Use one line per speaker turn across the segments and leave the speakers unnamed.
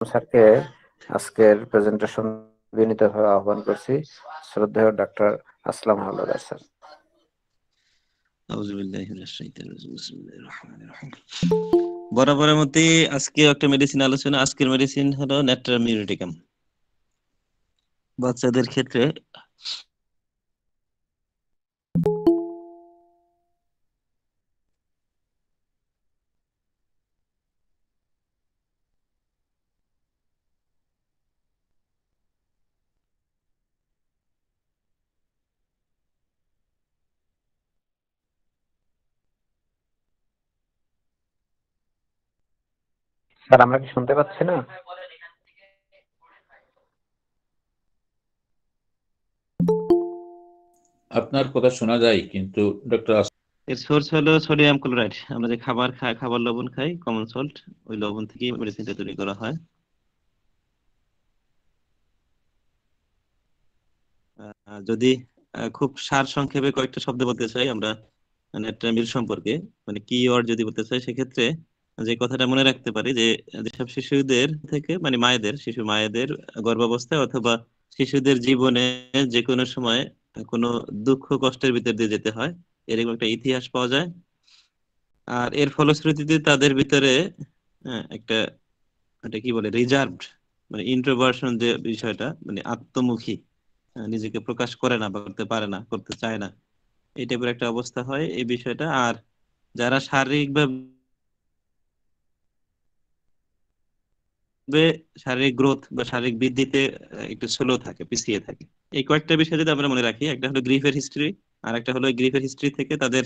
স্যারকে আজকের প্রেজেন্টেশন বিনীতভাবে আহ্বান করছি। শ্রদ্ধেয় ডাক্তার আসলাম হাওলাদার স্যার।
বরাবরের মধ্যে আজকে একটা মেডিসিন আলোচনা, আজকের মেডিসিন হলো ন্যাট্রামিউরিটিকাম বাচ্চাদের ক্ষেত্রে
স্যার আমরা কি শুনতে পাচ্ছি না?
আপনার কথা শোনা যায় কিন্তু ডক্টর
এর সোর্স হলো সোডিয়াম ক্লোরাইড আমরা যে খাবার খাই খাবার লবণ খাই কমন সল্ট ওই লবণ থেকে মেডিসিনটা তৈরি করা হয়। যদি খুব সার সংক্ষেপে কয়েকটা শব্দ বলতে চাই আমরা নেট্রামিল সম্পর্কে মানে কি ওয়ার্ড যদি বলতে চাই সেক্ষেত্রে যে কথাটা মনে রাখতে পারি যে, যেসব শিশুদের থেকে মানে মায়েদের, শিশু মায়েদের গর্ভাবস্থায় অথবা শিশুদের জীবনে যে কোনো সময় কোনো দুঃখ কষ্টের ভিতর দিয়ে যেতে হয়, এরকম একটা ইতিহাস পাওয়া যায়। আর এর ফলশ্রুতিতে তাদের ভিতরে একটা এটা কি বলে রিজার্ভড মানে ইন্ট্রোভার্সন যে বিষয়টা মানে আত্মমুখী নিজেকে প্রকাশ করে না, বা করতে পারে না, করতে চায় না, এই টাইপের একটা অবস্থা হয় এই বিষয়টা। আর যারা শারীরিকভাবে শারীরিক গ্রোথ বা শারীরিক বৃদ্ধিতে একটু স্লো থাকে, পিছিয়ে থাকে। এই কয়েকটা বিষয় যদি আমরা মনে রাখি, একটা হলো গ্রিফের হিস্ট্রি আর একটা হলো গ্রিফের হিস্ট্রি থেকে তাদের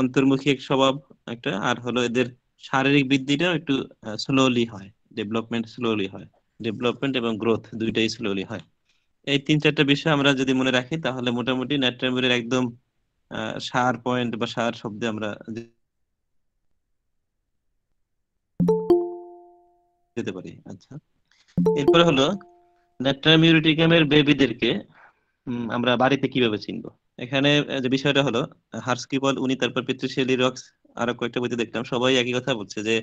অন্তর্মুখী এক স্বভাব একটা, আর হলো এদের শারীরিক বৃদ্ধিটা একটু স্লোলি হয় ডেভেলপমেন্ট স্লোলি হয় ডেভেলপমেন্ট এবং গ্রোথ দুইটাই স্লোলি হয়। এই তিন চারটা বিষয় আমরা যদি মনে রাখি, তাহলে মোটামুটি নেট্রামিরের একদম সার পয়েন্ট বা সার শব্দে আমরা যেতে পারি আচ্ছা। এরপরে হলো বেবিদেরকে আমরা বাড়িতে কীভাবে চিনব? এখানে যে বিষয়টা হলো হার্সকিপল উনি, তারপর পিতৃশৈলী রক্স, আরও কয়েকটা বইতে দেখলাম, সবাই একই কথা বলছে যে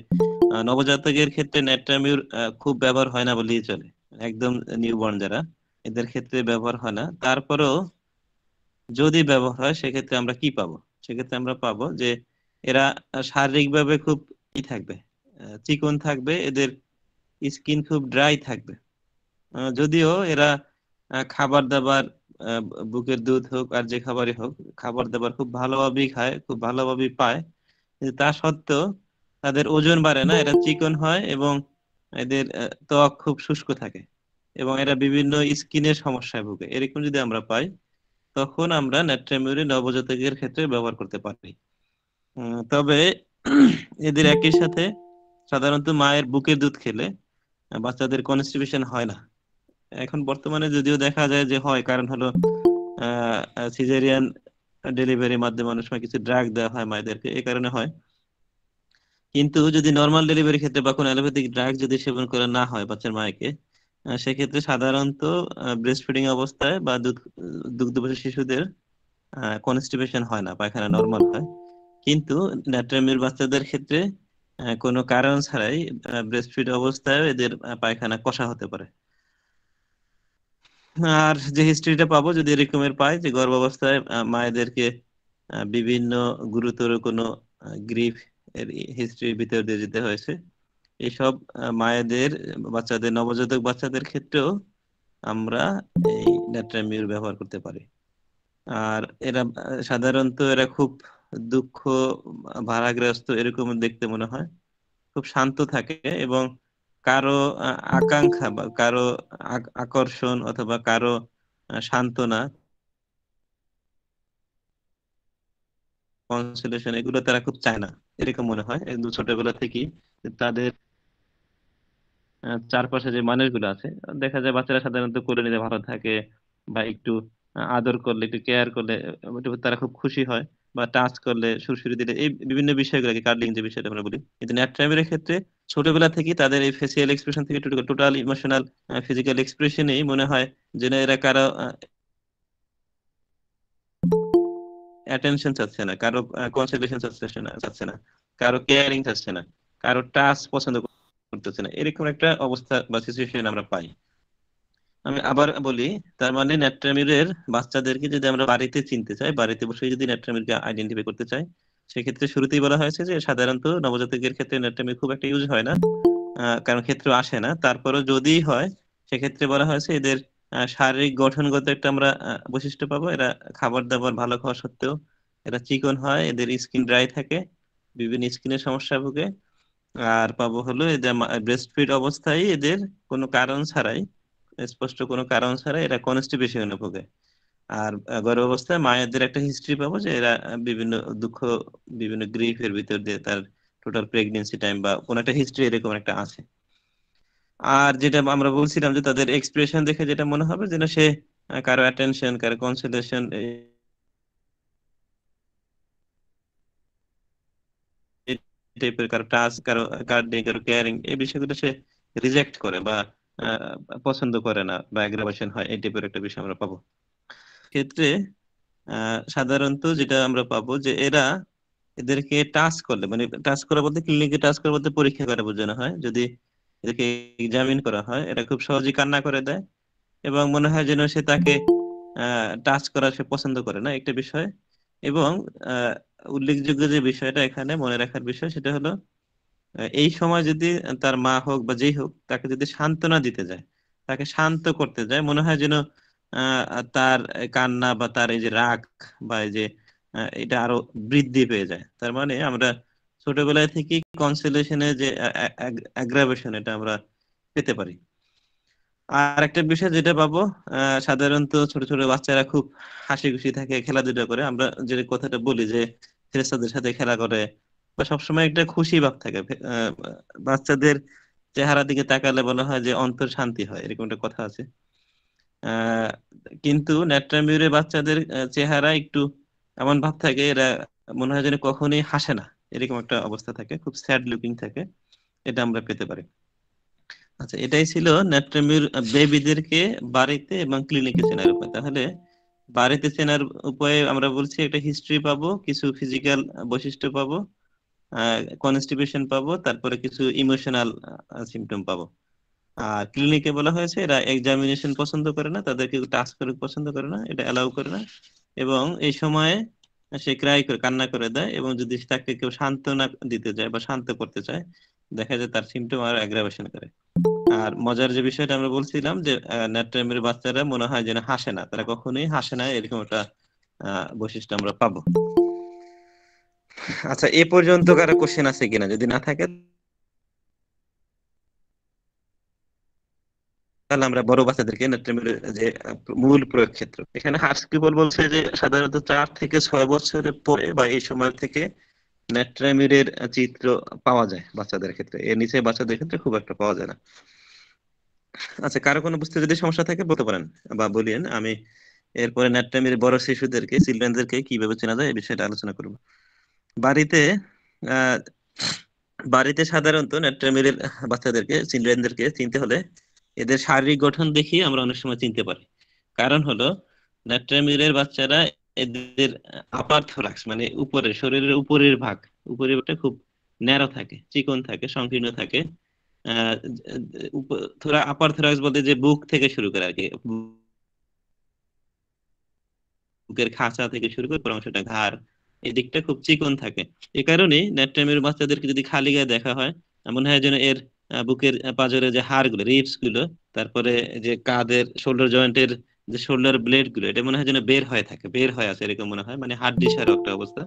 নবজাতকের ক্ষেত্রে নেট্রামিউর খুব ব্যবহার হয় না বলেই চলে। একদম নিউবর্ন যারা, এদের ক্ষেত্রে ব্যবহার হয় না। তারপরেও যদি ব্যবহার হয়, সেক্ষেত্রে আমরা কি পাবো? সেক্ষেত্রে আমরা পাবো যে, এরা শারীরিকভাবে খুব ই থাকবে চিকন থাকবে, এদের স্কিন খুব ড্রাই থাকবে। যদিও এরা খাবার দাবার বুকের দুধ হোক আর যে খাবারই হোক, খাবার দাবার খুব ভালোভাবেই খায়, খুব ভালোভাবেই পায়। কিন্তু তা সত্ত্বেও তাদের ওজন বাড়ে না, এরা চিকন হয় এবং এদের ত্বক খুব শুষ্ক থাকে এবং এরা বিভিন্ন স্কিনের সমস্যায় ভুগে। এরকম যদি আমরা পাই, তখন আমরা ন্যাট্রামিউরি নবজাতকের ক্ষেত্রে ব্যবহার করতে পারি। তবে এদের একই সাথে সাধারণত মায়ের বুকের দুধ খেলে বাচ্চাদের কনস্টিপেশন হয় না। এখন বর্তমানে যদিও দেখা যায় যে হয়, কারণ হলো সিজারিয়ান ডেলিভারির মাধ্যমে অনেক সময় কিছু ড্রাগ দেওয়া হয় মায়েদেরকে এই কারণে হয়। কিন্তু যদি নর্মাল ডেলিভারি ক্ষেত্রে বা কোনো অ্যালোপ্যাথিক ড্রাগ যদি সেবন করা না হয় বাচ্চার মায়েকে সেক্ষেত্রে সাধারণত ব্রেস্ট ফিডিং অবস্থায় বা দুগ্ধবতী শিশুদের কনস্টিপেশন হয় না, পায়খানা নর্মাল হয়। কিন্তু ন্যাট্রামির বাচ্চাদের ক্ষেত্রে কোনো কারণ ছাড়াই ব্রেস্ট ফিড অবস্থায় এদের পায়খানা কষা হতে পারে। আর যে হিস্ট্রিটা পাবো, যদি এরকমের পাই, যে গর্ভাবস্থায় মায়েদেরকে বিভিন্ন গুরুতর কোনো গ্রিফ এর হিস্ট্রির ভিতর দিয়ে যেতে হয়েছে। এইসব মায়েদের, বাচ্চাদের, নবজাতক বাচ্চাদের ক্ষেত্রেও আমরা এই ন্যাট্রামিউর ব্যবহার করতে পারি। আর এরা সাধারণত এরা খুব দুঃখ, ভারাগ্রস্ত এরকম দেখতে মনে হয়। খুব শান্ত থাকে এবং কারও আকাঙ্ক্ষা বা কারও আকর্ষণ অথবা কারও সান্ত্বনা কনসোলেশন এগুলো তারা খুব চায় না। এরকম মনে হয়। একদম ছোটবেলা থেকেই তাদের চারপাশে যে মানুষগুলো আছে, দেখা যায় বাচ্চারা সাধারণত করে নিতে ভালো থাকে বা একটু আদর করলে, একটু কেয়ার করলে তারা খুব খুশি হয়। বা টাচ করলে সুরসুরি দিলে এই বিভিন্ন বিষয়গুলোকে কার্লিং যে বিষয়টা আমরা বলি। কিন্তু ন্যাট্রাইমের ক্ষেত্রে ছোটবেলা থেকে তাদের এই ফেসিয়াল এক্সপ্রেশন থেকে টোটাল ইমোশনাল ফিজিক্যাল এক্সপ্রেশনেই মনে হয় যেন এরা কারও অ্যাটেনশন চাচ্ছে না, কারও কনসেন্ট্রেশন চাচ্ছে না চাচ্ছে না, কারও কেয়ারিং চাচ্ছে না, কারও টাচ পছন্দ করতেছে না। এরকম একটা অবস্থা বা সিচুয়েশন আমরা পাই। আমি আবার বলি, তার মানে ন্যাট্রামিরের বাচ্চাদেরকে যদি আমরা বাড়িতে চিনতে চাই, বাড়িতে বসে যদি ন্যাট্রামিরকে আইডেন্টিফাই করতে চাই, সেক্ষেত্রে শুরুতেই বলা হয়েছে যে সাধারণত নবজাতকের ক্ষেত্রে ন্যাট্রামির খুব একটা ইউজ হয় না কারণ ক্ষেত্রে আসে না। তারপরেও যদি হয়, সেক্ষেত্রে বলা হয়েছে এদের শারীরিক গঠনগত একটা আমরা বৈশিষ্ট্য পাবো। এরা খাবার দাবার ভালো খাওয়া সত্ত্বেও এরা চিকন হয়, এদের স্কিন ড্রাই থাকে, বিভিন্ন স্কিনের সমস্যা ভোগে। আর পাবো হলো এদের ব্রেস্ট ফিড অবস্থায় এদের কোনো কারণ ছাড়াই স্পষ্ট কোনো কারণ ছাড়া এরা কনস্টিপেশনে ভোগে। আর আহ, গর্ভাবস্থায় মায়েদের একটা হিস্ট্রি পাবো যে এরা বিভিন্ন দুঃখ বিভিন্ন গ্রিফের ভিতর দিয়ে তার টোটাল প্রেগনেন্সি টাইম বা কোনো একটা হিস্ট্রি এরকম একটা আছে। আর যেটা আমরা বলছিলাম যে তাদের এক্সপ্রেশন দেখে যেটা মনে হবে যেন সে কারও অ্যাটেনশন কারও কনসিডারেশন টাইপের কারও টাচ কারও গার্ডিং কারও কেয়ারিং এই বিষয়গুলো সে রিজেক্ট করে বা পছন্দ করে না বা অ্যাগ্রাভেশন হয়, এই টাইপের একটা বিষয় আমরা পাবো। ক্ষেত্রে সাধারণত যেটা আমরা পাবো যে এরা এদেরকে টাচ করলে মানে টাচ করা বলতে ক্লিনিকে টাচ করা বলতে পরীক্ষা করে বোঝানো হয়। যদি এদেরকে এক্সামিন করা হয় এটা খুব সহজেই কান্না করে দেয় এবং মনে হয় যেন সে তাকে টাচ করা সে পছন্দ করে না, একটা বিষয়। এবং উল্লেখযোগ্য যে বিষয়টা এখানে মনে রাখার বিষয় সেটা হলো এই সময় যদি তার মা হোক বা যেই হোক তাকে যদি সান্ত্বনা দিতে যায়, তাকে শান্ত করতে যায়, মনে হয় যেন তার কান্না বা তার এই যে রাগ বা এই যে এটা আরও বৃদ্ধি পেয়ে যায়। তার মানে আমরা ছোটবেলায় থেকে কনসেলেশনের যে অ্যাগ্রাভেশন এটা আমরা পেতে পারি। আর একটা বিষয় যেটা পাবো সাধারণত ছোট ছোট বাচ্চারা খুব হাসি খুশি থাকে, খেলাধুলা করে। আমরা যে কথাটা বলি যে, ফেরেশতাদের সাথে খেলা করে বা সবসময় একটা খুশি ভাব থাকে। বাচ্চাদের চেহারা দিকে তাকালে বলা হয় যে অন্তর শান্তি হয়, এরকম একটা কথা আছে। কিন্তু ন্যাট্রামিউরের বাচ্চাদের চেহারা একটু এমন ভাব থাকে, এরা মনে হয় যেন কখনোই হাসে না, এরকম একটা অবস্থা থাকে, খুব স্যাড লুকিং থাকে, এটা আমরা পেতে পারি। আচ্ছা এটাই ছিল ন্যাট্রামিউর বেবিদেরকে বাড়িতে এবং ক্লিনিকে চেনার উপায়। তাহলে বাড়িতে চেনার উপায়ে আমরা বলছি একটা হিস্ট্রি পাবো, কিছু ফিজিক্যাল বৈশিষ্ট্য পাবো। কনস্টিপেশন পাবো, তারপরে কিছু ইমোশনাল সিমটম পাবো। আর ক্লিনিকে বলা হয়েছে, এরা এক্সামিনেশন পছন্দ করে না, তাদেরকে টাচ করে পছন্দ করে না, এটা অ্যালাউ করে না। এবং এই সময়ে সে ক্রাই করে, কান্না করে দেয়, এবং যদি তাকে কেউ সান্ত্বনা দিতে যায় বা শান্ত করতে চায়, দেখা যায় তার সিমটম আর অ্যাগ্রাভেশন করে। আর মজার যে বিষয়টা আমরা বলছিলাম যে ন্যাট্রামের বাচ্চারা মনে হয় যেন হাসে না, তারা কখনোই হাসে না, এরকম একটা বৈশিষ্ট্য আমরা পাবো। আচ্ছা এ পর্যন্ত কারও কোশ্চেন আছে কিনা? যদি না থাকে তাহলে আমরা বড় বাচ্চাদেরকে যে মূল প্রয়োগ ক্ষেত্র এখানে বলছে যে সাধারণত চার থেকে ছয় বছরের পরে বা এই সময় থেকে ন্যাট্রামিরের চিত্র পাওয়া যায় বাচ্চাদের ক্ষেত্রে। এর নিচে বাচ্চাদের ক্ষেত্রে খুব একটা পাওয়া যায় না। আচ্ছা কারও কোনো বুঝতে যদি সমস্যা থাকে বলতে পারেন বা বলিয়েন। আমি এরপরে ন্যাট্রামির বড় শিশুদেরকে চিলড্রেনদেরকে কীভাবে চেনা যায় এই বিষয়টা আলোচনা করব। বাড়িতে বাড়িতে সাধারণত ন্যাট্রামিরের বাচ্চাদেরকে, চিলড্রেনদেরকে চিনতে হলে এদের শারীরিক গঠন দেখিয়ে আমরা অনেক সময় চিনতে পারি। কারণ হলো ন্যাট্রামিরের বাচ্চারা এদের আপার থোরাক্স মানে উপরে শরীরের উপরের ভাগ, উপরের ভাগটা খুব ন্যারো থাকে, চিকন থাকে, সংকীর্ণ থাকে। থোরা আপার থোরাক্স বলতে যে বুক থেকে শুরু করে আর কি, বুকের খাঁচা থেকে শুরু করে অংশটা ঘাড় এই দিকটা খুব চিকন থাকে। এই কারণে ন্যাট্রামের বাচ্চাদেরকে যদি খালি গায়ে দেখা হয় মনে হয় যেন এর বুকের পাঁজরের যে হাড়গুলো রিপসগুলো, তারপরে যে কাঁধের শোল্ডার জয়েন্টের যে শোল্ডার ব্লেডগুলো, এটা মনে হয় যেন বের হয়ে থাকে, বের হয়ে আছে এরকম মনে হয় মানে হাড্ডি সার একটা অবস্থা।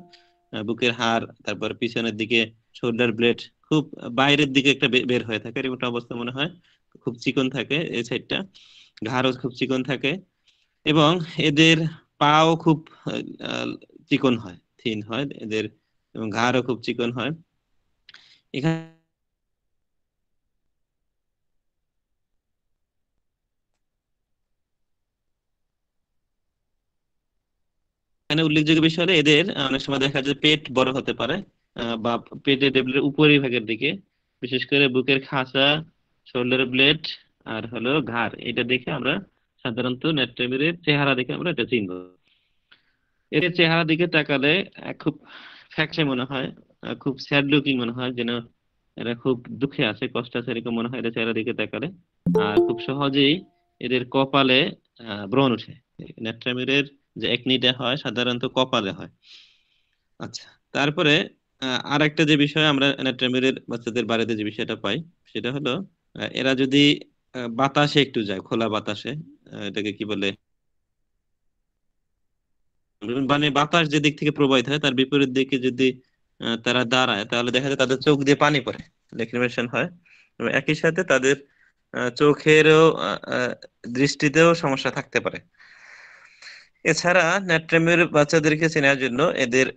বুকের হাড়, তারপর পিছনের দিকে শোল্ডার ব্লেড খুব বাইরের দিকে একটা বের হয়ে থাকে, এরকম একটা অবস্থা মনে হয়। খুব চিকন থাকে এই সাইডটা ঘাড়ও খুব চিকন থাকে এবং এদের পাও খুব চিকন হয়। থিন হয়, এদের এবং ঘাড়ও খুব চিকন হয়। এখানে উল্লেখযোগ্য বিষয় হলো এদের অনেক সময় দেখা যায় পেট বড় হতে পারে বা পেটের টেবিলের উপরি ভাগের দিকে। বিশেষ করে বুকের খাঁচা শোল্ডার ব্লেড আর হলো ঘাড়। এটা দেখে আমরা সাধারণত নেট্রামিরের চেহারা দেখে আমরা এটা চিনবো। এর চেহারা দিকে তাকালে খুব ফ্যাকসে মনে হয় খুব স্যাড লুকিং মনে হয়, যেন এরা খুব দুঃখে আছে, কষ্টে আছে এরকম মনে হয় এদের চেহারা দিকে তাকালে। আর খুব সহজেই এদের কপালে ব্রণ ওঠে। নেট্রামিরের যে একনিটা হয়, সাধারণত কপালে হয়। আচ্ছা তারপরে আর একটা যে বিষয় আমরা নেট্রামিরের বাচ্চাদের বাড়িতে যে বিষয়টা পাই, সেটা হলো এরা যদি বাতাসে একটু যায়, খোলা বাতাসে এটাকে কি বলে? মানে বাতাস যে দিক থেকে প্রবাহিত হয়, তার বিপরীত দিকে যদি তারা দাঁড়ায়, তাহলে দেখা যায় তাদের চোখ দিয়ে পানি পড়ে ল্যাক্রিমেশন হয়। একই সাথে তাদের চোখেরও দৃষ্টিতেও সমস্যা থাকতে পারে। এছাড়া নেট্রামের বাচ্চাদেরকে চেনার জন্য এদের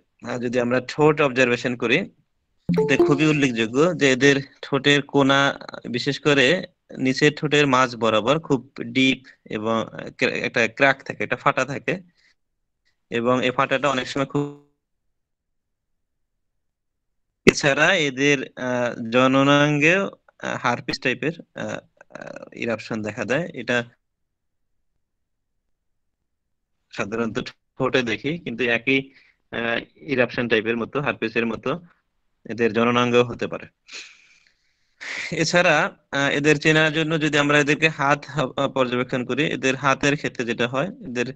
যদি আমরা ঠোঁট অবজারভেশন করি এটা খুবই উল্লেখযোগ্য যে এদের ঠোঁটের কোনা বিশেষ করে নিচের ঠোঁটের মাঝ বরাবর খুব ডিপ এবং একটা ক্র্যাক থাকে, একটা ফাটা থাকে। এবং এই ফাটাটা অনেক সময় খুব এছাড়া এদের আহ, জননাঙ্গেও হারপিস টাইপের ইরাপশন দেখা দেয় এটা সাধারণত ঠোঁটে দেখি কিন্তু একই ইরাপশন টাইপের মতো হারপিসের মতো এদের জননাঙ্গ হতে পারে। এছাড়া এদের চেনার জন্য যদি আমরা এদেরকে হাত পর্যবেক্ষণ করি এদের হাতের ক্ষেত্রে যেটা হয় এদের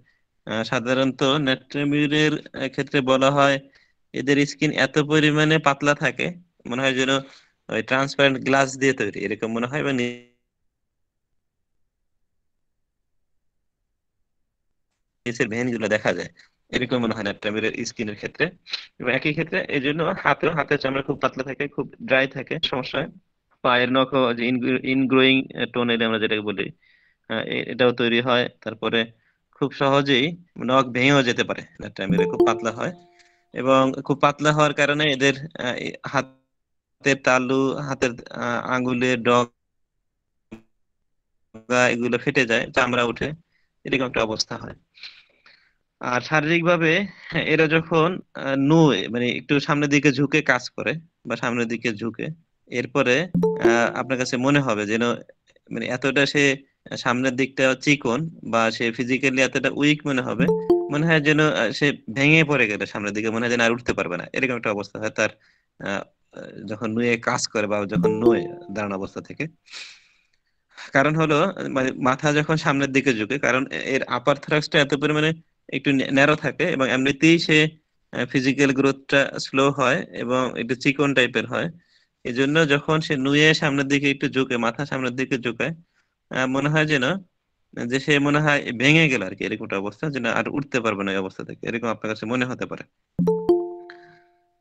সাধারণত নেট্রামিউরের ক্ষেত্রে বলা হয় এদের স্কিন এত পরিমাণে পাতলা থাকে, মনে হয় যেন ওই ট্রান্সপারেন্ট গ্লাস দিয়ে তৈরি, এরকম মনে হয় বা নিচের ভেনগুলো দেখা যায়, এরকম মনে হয় নেট্রামিউরের স্কিনের ক্ষেত্রে। এবং একই ক্ষেত্রে এই জন্য হাতেও হাতের চামড়া খুব পাতলা থাকে, খুব ড্রাই থাকে, সমস্যা পায়ের নখ যে ইনগ্রোয়িং টোনেল আমরা যেটাকে বলি এটাও তৈরি হয়। তারপরে খুব সহজেই নখ ভেঙেও যেতে পারে। খুব পাতলা হয়। এবং খুব পাতলা হওয়ার কারণে এদের হাতের তালু, হাতের আঙ্গুলের ডগা এগুলো ফেটে যায়, চামড়া উঠে এরকম একটা অবস্থা হয়। আর শারীরিকভাবে এরা যখন নুয়ে মানে একটু সামনের দিকে ঝুঁকে কাজ করে বা সামনের দিকে ঝুঁকে, এরপরে আপনার কাছে মনে হবে যেন মানে এতটা সে সামনের দিকটা চিকন বা সে ফিজিক্যালি এতটা উইক মনে হবে, মনে হয় যেন সে ভেঙে পড়ে গেলে সামনের দিকে, মনে হয় যেন আর উঠতে পারবে না। এরকম একটা অবস্থা হয় তার যখন নুয়ে কাজ করে বা যখন নুয়ে দাঁড়ানো অবস্থা থেকে। কারণ হলো মানে মাথা যখন সামনের দিকে ঝুঁকে, কারণ এর আপার থ্রাক্সটা এত পরিমাণে একটু ন্যারো থাকে, এবং এমনিতেই সে ফিজিক্যাল গ্রোথটা স্লো হয়, এবং একটু চিকন টাইপের হয়। এই জন্য যখন সে নুয়ে সামনের দিকে একটু ঝুঁকে, মাথা সামনের দিকে ঝুঁকায় মনে হয় যেন, যে সে মনে হয় ভেঙে গেল আর কি এরকম একটা অবস্থা, যেন আর উঠতে পারবে না এই অবস্থা থেকে। এরকম আপনার কাছে মনে হতে পারে।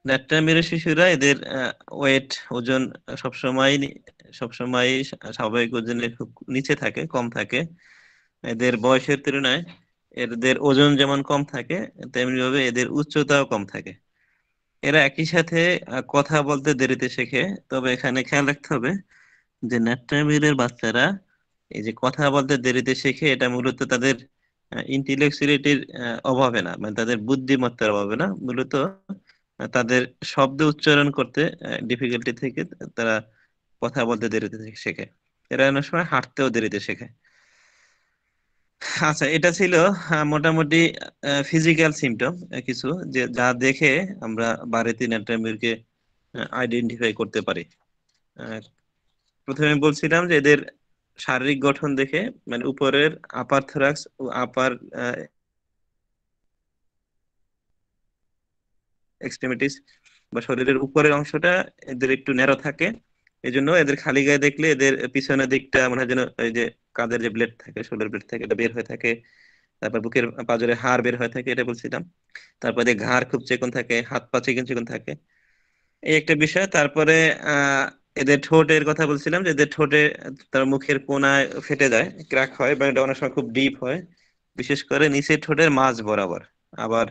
ন্যাট্রামিরের শিশুরা এদের ওয়েট ওজন সবসময় সবসময় স্বাভাবিক ওজনের নিচে থাকে, কম থাকে। এদের বয়সের তুলনায় এদের ওজন যেমন কম থাকে তেমনি ভাবে এদের উচ্চতাও কম থাকে। এরা একই সাথে কথা বলতে দেরিতে শেখে, তবে এখানে খেয়াল রাখতে হবে যে ন্যাট্রামিরের বাচ্চারা এই যে কথা বলতে দেরিতে শেখে, এটা মূলত তাদের ইন্টেলেকচুয়ালিটির অভাবে না মানে তাদের বুদ্ধিমত্তার অভাবে না, মূলত তাদের শব্দ উচ্চারণ করতে ডিফিকাল্টি থেকে তারা কথা বলতে দেরিতে শেখে। এরা অনেক সময় হাঁটতেও দেরিতে শেখে। আচ্ছা এটা ছিল মোটামুটি ফিজিক্যাল সিমটম কিছু যে যা দেখে আমরা বাড়িতে নেট্রামিরকে আইডেন্টিফাই করতে পারি। প্রথমে বলছিলাম যে এদের শারীরিক গঠন দেখে মানে উপরের আপার থোরাক্স ও আপার এক্সট্রিমিটিস বা শরীরের উপরের অংশটা এদের একটু ন্যারো থাকে। এই জন্য এদের খালি গায়ে দেখলে এদের পিছনের দিকটা মনে হয় যেন ওই যে কাঁধের যে ব্লেড থাকে শোল্ডার ব্লেড থাকে, এটা বের হয়ে থাকে। তারপর বুকের পাঁজরে হাড় বের হয়ে থাকে, এটা বলছিলাম। তারপর ঘাড় খুব চিকন থাকে, হাত পা চিকন চিকন থাকে। এই একটা বিষয়। তারপরে, আহ এদের ঠোঁটের কথা বলছিলাম, যে এদের ঠোঁটে তার মুখের কোনায় ফেটে যায় ক্র্যাক হয় বা এটা অনেক সময় খুব ডিপ হয়। বিশেষ করে নিচের ঠোঁটের মাঝ বরাবর। আবার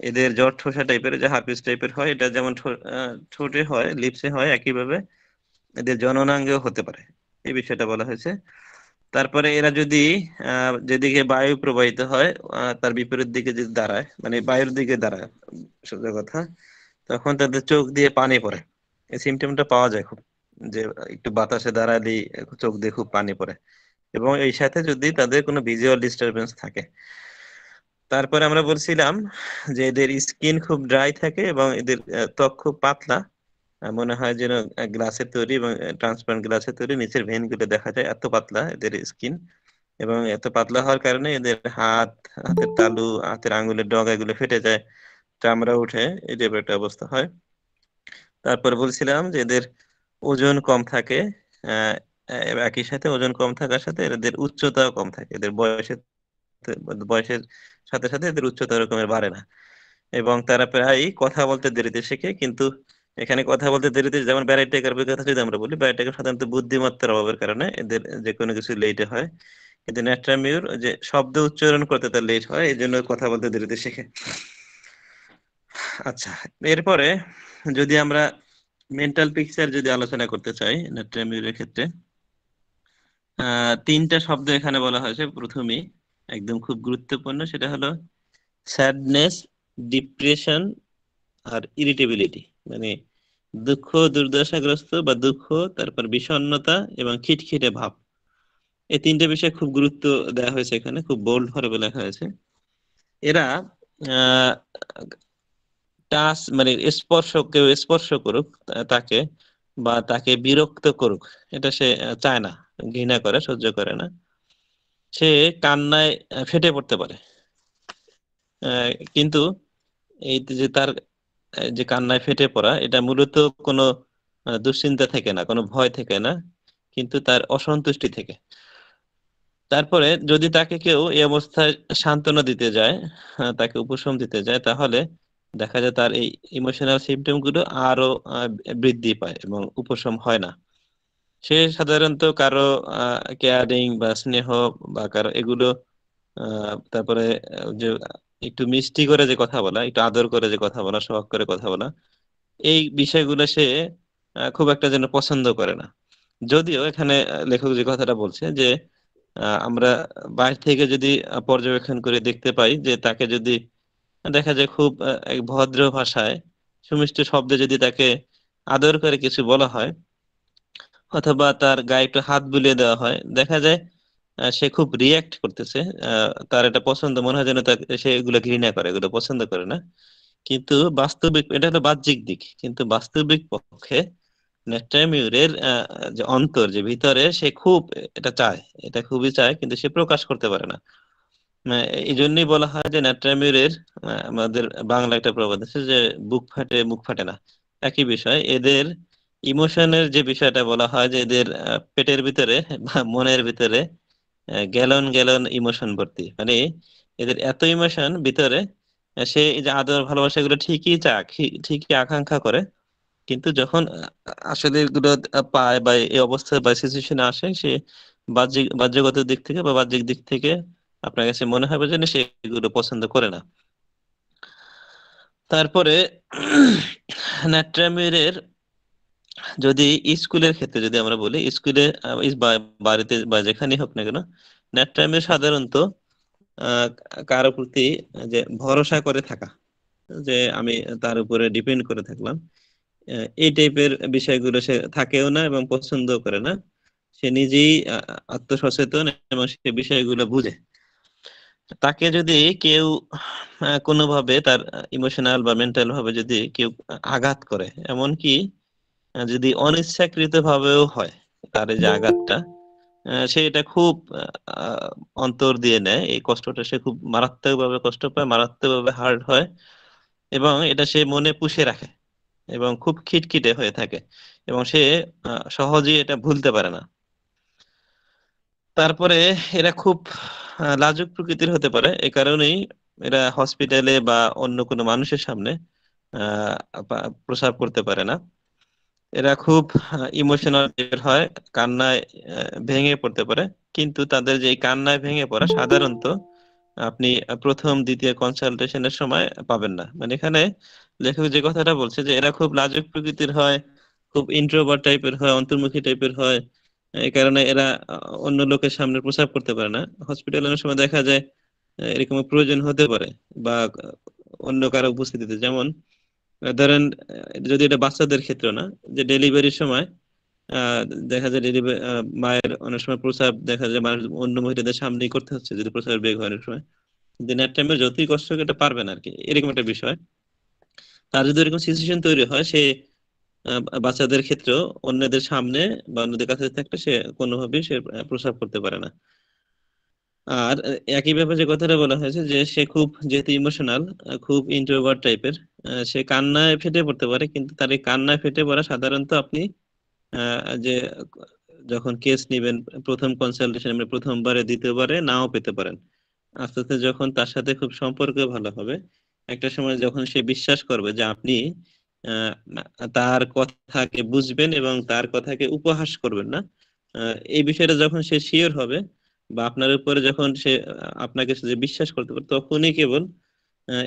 এদের জট ঠোসা টাইপের যে হার্পিস টাইপের হয়, এটা যেমন ঠোঁটে হয় লিপসে হয়, একইভাবে এদের জননাঙ্গেও হতে পারে। এই বিষয়টা বলা হয়েছে। তারপরে এরা যদি যেদিকে বায়ু প্রবাহিত হয় তার বিপরীত দিকে যদি দাঁড়ায় মানে বায়ুর দিকে দাঁড়ায়, সোজা কথা, তখন তাদের চোখ দিয়ে পানি পড়ে। এই সিমটমটা পাওয়া যায় খুব। যে একটু বাতাসে দাঁড়ালেই চোখ দিয়ে খুব পানি পড়ে। এবং এই সাথে যদি তাদের কোনো ভিজুয়াল ডিস্টারবেন্স থাকে। তারপরে আমরা বলছিলাম যে এদের স্কিন খুব ড্রাই থাকে এবং এদের ত্বক খুব পাতলা। মনে হয় যেন গ্লাসের তৈরি এবং ট্রান্সপারেন্ট গ্লাসের তৈরি। নিচের ভেনগুলো দেখা যায় এত পাতলা এদের স্কিন এবং এত পাতলা হওয়ার কারণে এদের হাত, হাতের তালু, হাতের আঙ্গুলের ডগা এগুলো ফেটে যায়, চামড়া উঠে, এই টাইপের একটা অবস্থা হয়। তারপর বলছিলাম যে এদের ওজন কম থাকে একই সাথে ওজন কম থাকার সাথে এদের উচ্চতাও কম থাকে। এদের বয়সের বয়সের সাথে সাথে এদের উচ্চতা রকমের বাড়ে না। এবং তারা প্রায় কথা বলতে দেরিতে শেখে, কিন্তু এখানে কথা বলতে দেরিতে যেমন ব্যারাইটেকার কথা যদি আমরা বলি ব্যারাইটেকার সাধারণত বুদ্ধিমত্তার অভাবের কারণে এদের যে কোনো কিছু লেটে হয়। কিন্তু ন্যাট্রামিউর যে শব্দ উচ্চারণ করতে তার লেট হয়, এই জন্য কথা বলতে দেরিতে শেখে। আচ্ছা এরপরে যদি আমরা মেন্টাল পিকচার যদি আলোচনা করতে চাই ন্যাট্রামিউরের ক্ষেত্রে তিনটা শব্দ এখানে বলা হয়েছে। প্রথমেই একদম খুব গুরুত্বপূর্ণ, সেটা হলো স্যাডনেস ডিপ্রেশন আর ইরিটেবিলিটি মানে দুঃখ, দুর্দশাগ্রস্ত বা দুঃখ, তারপর বিষণ্ণতা এবং খিটখিটে ভাব। এই তিনটে বিষয়ে খুব গুরুত্ব দেওয়া হয়েছে এখানে, খুব বোল্ড ভাবে লেখা হয়েছে। এরা টাচ মানে স্পর্শ কেউ স্পর্শ করুক, তাকে বা তাকে বিরক্ত করুক, এটা সে চায় না, ঘৃণা করে, সহ্য করে না। সে কান্নায় ফেটে পড়তে পারে। কিন্তু এই যে তার যে কান্নায় ফেটে পড়া, এটা মূলত কোনো দুশ্চিন্তা থেকে না, কোনো ভয় থেকে না, কিন্তু তার অসন্তুষ্টি থেকে। তারপরে যদি তাকে কেউ এই অবস্থায় সান্ত্বনা দিতে যায় তাকে উপশম দিতে যায়, তাহলে দেখা যায় তার এই ইমোশনাল সিমটমগুলো আরও বৃদ্ধি পায় এবং উপশম হয় না। সে সাধারণত কারও কেয়ারিং বা স্নেহ বা কারও এগুলো তারপরে যে একটু মিষ্টি করে যে কথা বলা, একটু আদর করে যে কথা বলা, শখ করে কথা বলা, এই বিষয়গুলো সে খুব একটা যেন পছন্দ করে না। যদিও এখানে লেখক যে কথাটা বলছে যে আমরা বাইরে থেকে যদি পর্যবেক্ষণ করে দেখতে পাই যে তাকে যদি দেখা যায় খুব এক ভদ্র ভাষায় সুমিষ্ট শব্দে যদি তাকে আদর করে কিছু বলা হয়, অথবা তার গায়ে একটু হাত বুলিয়ে দেওয়া হয়, দেখা যায় সে খুব রিয়াক্ট করতেছে তার এটা পছন্দ, মনে হয় যেন সে এগুলো ঘৃণা করে, এগুলো পছন্দ করে না। কিন্তু বাস্তবিক, এটা হলো বাহ্যিক দিক, কিন্তু বাস্তবিক পক্ষে নেট্রামিউরের যে অন্তর, যে ভিতরে সে খুব, এটা চায়, এটা খুবই চায়, কিন্তু সে প্রকাশ করতে পারে না। এই জন্যই বলা হয় যে নেট্রামিউরের আমাদের বাংলা একটা প্রবাদ আছে যে বুক ফাটে, মুখ ফাটে না। একই বিষয়, এদের ইমোশনের যে বিষয়টা বলা হয় যে এদের পেটের ভিতরে বা মনের ভিতরে গ্যালন গ্যালন ইমোশন ভর্তি। মানে এদের এত ইমোশন ভিতরে সে যে আদর ভালোবাসা এগুলো ঠিকই চাক ঠিকই আকাঙ্ক্ষা করে, কিন্তু যখন আসলে এগুলো পায় বা এই অবস্থা বা সিচুয়েশনে আসে, সে বাহ্যিক, বাহ্যগত দিক থেকে বা বাহ্যিক দিক থেকে আপনার কাছে মনে হবে যে না, সে এগুলো পছন্দ করে না। তারপরে ন্যাট্রামিরের যদি স্কুলের ক্ষেত্রে যদি আমরা বলি স্কুলে বাড়িতে বা যেখানেই হোক না কেন ন্যাট্রামির সাধারণত কারও প্রতি যে ভরসা করে থাকা যে আমি তার উপরে ডিপেন্ড করে থাকলাম এই টাইপের বিষয়গুলো সে থাকেও না এবং পছন্দ করে না। সে নিজেই আত্মসচেতন এবং সে বিষয়গুলো বুঝে। তাকে যদি কেউ কোনোভাবে তার ইমোশনাল বা মেন্টাল ভাবে যদি কেউ আঘাত করে, এমনকি যদি অনিচ্ছাকৃত ভাবেও হয় তার যে আঘাতটা সে এটা খুব অন্তর দিয়ে নেয়। এই কষ্টটা সে খুব মারাত্মক ভাবে কষ্ট পায় মারাত্মক ভাবে হার্ড হয় এবং এটা সে মনে পুষে রাখে এবং খুব খিটখিটে হয়ে থাকে এবং সে সহজেই এটা ভুলতে পারে না। তারপরে এরা খুব লাজুক প্রকৃতির হতে পারে। এ কারণেই এরা হসপিটালে বা অন্য কোনো মানুষের সামনে, আহ পা- করতে পারে না। এরা খুব ইমোশনাল হয়, কান্নায় ভেঙে পড়তে পারে। কিন্তু তাদের যে কান্নায় ভেঙে পড়া সাধারণত আপনি প্রথম, দ্বিতীয় কনসালটেশনের সময় পাবেন না। মানে এখানে লেখক যে কথাটা বলছে যে এরা খুব লাজুক প্রকৃতির হয়, খুব ইন্ট্রোভার্ট টাইপের হয়, অন্তর্মুখী টাইপের হয় এই কারণে এরা অন্য লোকের সামনে প্রস্রাব করতে পারে না। হসপিটালে অনেক সময় দেখা যায় এরকম প্রয়োজন হতে পারে বা অন্য কারও উপস্থিতিতে। যেমন ধরেন যদি এটা বাচ্চাদের ক্ষেত্রে না, যে ডেলিভারির সময় দেখা যায় ডেলিভারি মায়ের অনেক সময় প্রসাব দেখা যায়, মানুষ অন্য মহিলাদের সামনেই করতে হচ্ছে যদি প্রস্রাবের বেগ হয় অনেক সময় নেট টাইমে যতই কষ্ট এটা পারবে না আর কি এরকম একটা বিষয়। তার যদি এরকম সিচুয়েশন তৈরি হয়, সে বাচ্চাদের ক্ষেত্রেও অন্যদের সামনে বা অন্যদের কাছে থাকলে সে কোনোভাবেই সে আহ, প্রস্রাব করতে পারে না। আর একই ব্যাপারে যে কথাটা বলা হয়েছে যে সে খুব যেহেতু ইমোশনাল খুব ইন্ট্রোভার্ট টাইপের সে কান্নায় ফেটে পড়তে পারে কিন্তু তার এই কান্নায় ফেটে পড়া সাধারণত আপনি যে যখন কেস নিবেন প্রথম কনসালটেশন মানে প্রথমবারে দ্বিতীয়বারে নাও পেতে পারেন। আস্তে আস্তে যখন তার সাথে খুব সম্পর্ক ভালো হবে একটা সময় যখন সে বিশ্বাস করবে যে আপনি তার কথাকে বুঝবেন এবং তার কথাকে উপহাস করবেন না। এই বিষয়টা যখন সে শিওর হবে বা আপনার উপরে যখন সে আপনাকে যে বিশ্বাস করতে পারে তখনই কেবল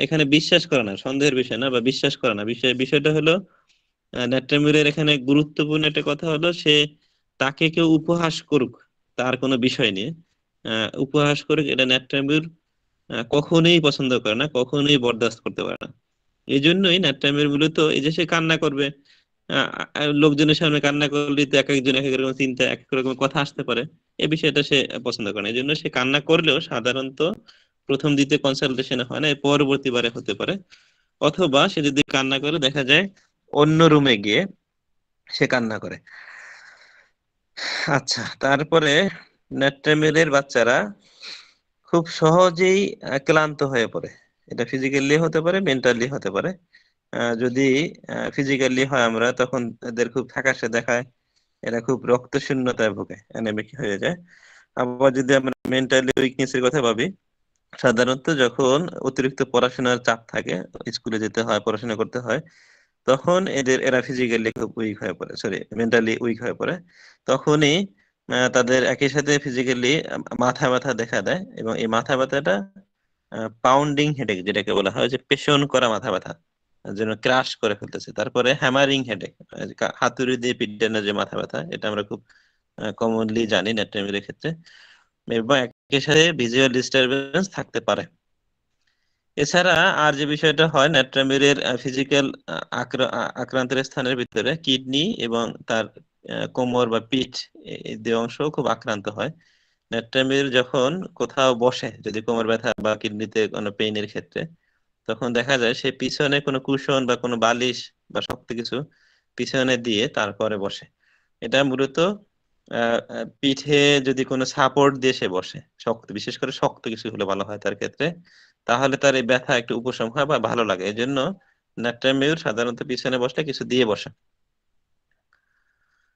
এখানে বিশ্বাস করা না, সন্দেহের বিষয় না বা বিশ্বাস করা না। বিষয়, বিষয়টা হলো নেট্রামিরের এখানে গুরুত্বপূর্ণ একটা কথা হলো, সে তাকে কেউ উপহাস করুক, তার কোনো বিষয় নিয়ে। উপহাস করুক, এটা নেট্রামির কখনোই পছন্দ করে না, কখনোই বরদাস্ত করতে পারে না। এই জন্যই নাট্যামের মূলত এই যে সে কান্না করবে। লোকজনের সামনে কান্না করলে তো এক একজন এক এক রকম চিন্তা, এক এক রকম কথা আসতে পারে। এই বিষয়টা সে পছন্দ করে না। এই জন্য সে কান্না করলেও সাধারণত প্রথম দ্বিতীয় কনসালটেশন হয় না এর পরবর্তীবারে হতে পারে। অথবা সে যদি কান্না করে, দেখা যায় অন্য রুমে গিয়ে সে কান্না করে। আচ্ছা তারপরে নেট্রামেলের বাচ্চারা খুব সহজেই ক্লান্ত হয়ে পড়ে। এটা ফিজিক্যালি হতে পারে মেন্টালি হতে পারে। যদি ফিজিক্যালি হয় আমরা, তখন এদের খুব ফ্যাকাশে দেখায়। এরা খুব রক্তশূন্যতায় ভোগে, অ্যানেমিক হয়ে যায়। আবার যদি আমরা মেন্টালি উইকনেস এর কথা ভাবি, সাধারণত যখন অতিরিক্ত পড়াশোনার চাপ থাকে স্কুলে যেতে হয়, পড়াশোনা করতে হয়, তখন এদের, এরা ফিজিক্যালি খুব উইক হয়ে পড়ে সরি মেন্টালি উইক হয়ে পড়ে। তখনই তাদের একই সাথে ফিজিক্যালি মাথা ব্যথা দেখা দেয় এবং এই মাথা ব্যথাটা পাউন্ডিং হেডেক যেটাকে বলা হয় যে পেশন করা মাথা ব্যথা, যেন ক্রাশ করে ফেলতেছে। তারপরে হ্যামারিং হেডেক হাতুড়ি দিয়ে পিটানোর যে মাথা ব্যথা, এটা আমরা খুব কমনলি জানি নেট্রামিরের ক্ষেত্রে। এবং একই সাথে ভিজুয়াল ডিস্টারবেন্স থাকতে পারে। এছাড়া আর যে বিষয়টা হয় নেট্রামিরের ফিজিক্যাল আক্রান্তের স্থানের ভিতরে কিডনি এবং তার কোমর বা পিঠ এই দুই অংশ খুব আক্রান্ত হয়। যখন কোথাও বসে, যদি কোমর ব্যথা বা কিডনিতে কোনো পেইনের ক্ষেত্রে, তখন দেখা যায় সে পিছনে কোনো কুশন বা কোনো বালিশ বা শক্ত কিছু পিছনে দিয়ে তারপরে বসে। এটা মূলত পিঠে যদি কোনো সাপোর্ট দিয়ে সে বসে, শক্ত, বিশেষ করে শক্ত কিছু হলে ভালো হয় তার ক্ষেত্রে, তাহলে তার এই ব্যথা একটু উপশম হয় বা ভালো লাগে। এই জন্য নেট্রামিউর সাধারণত পিছনে বসলে কিছু দিয়ে বসে।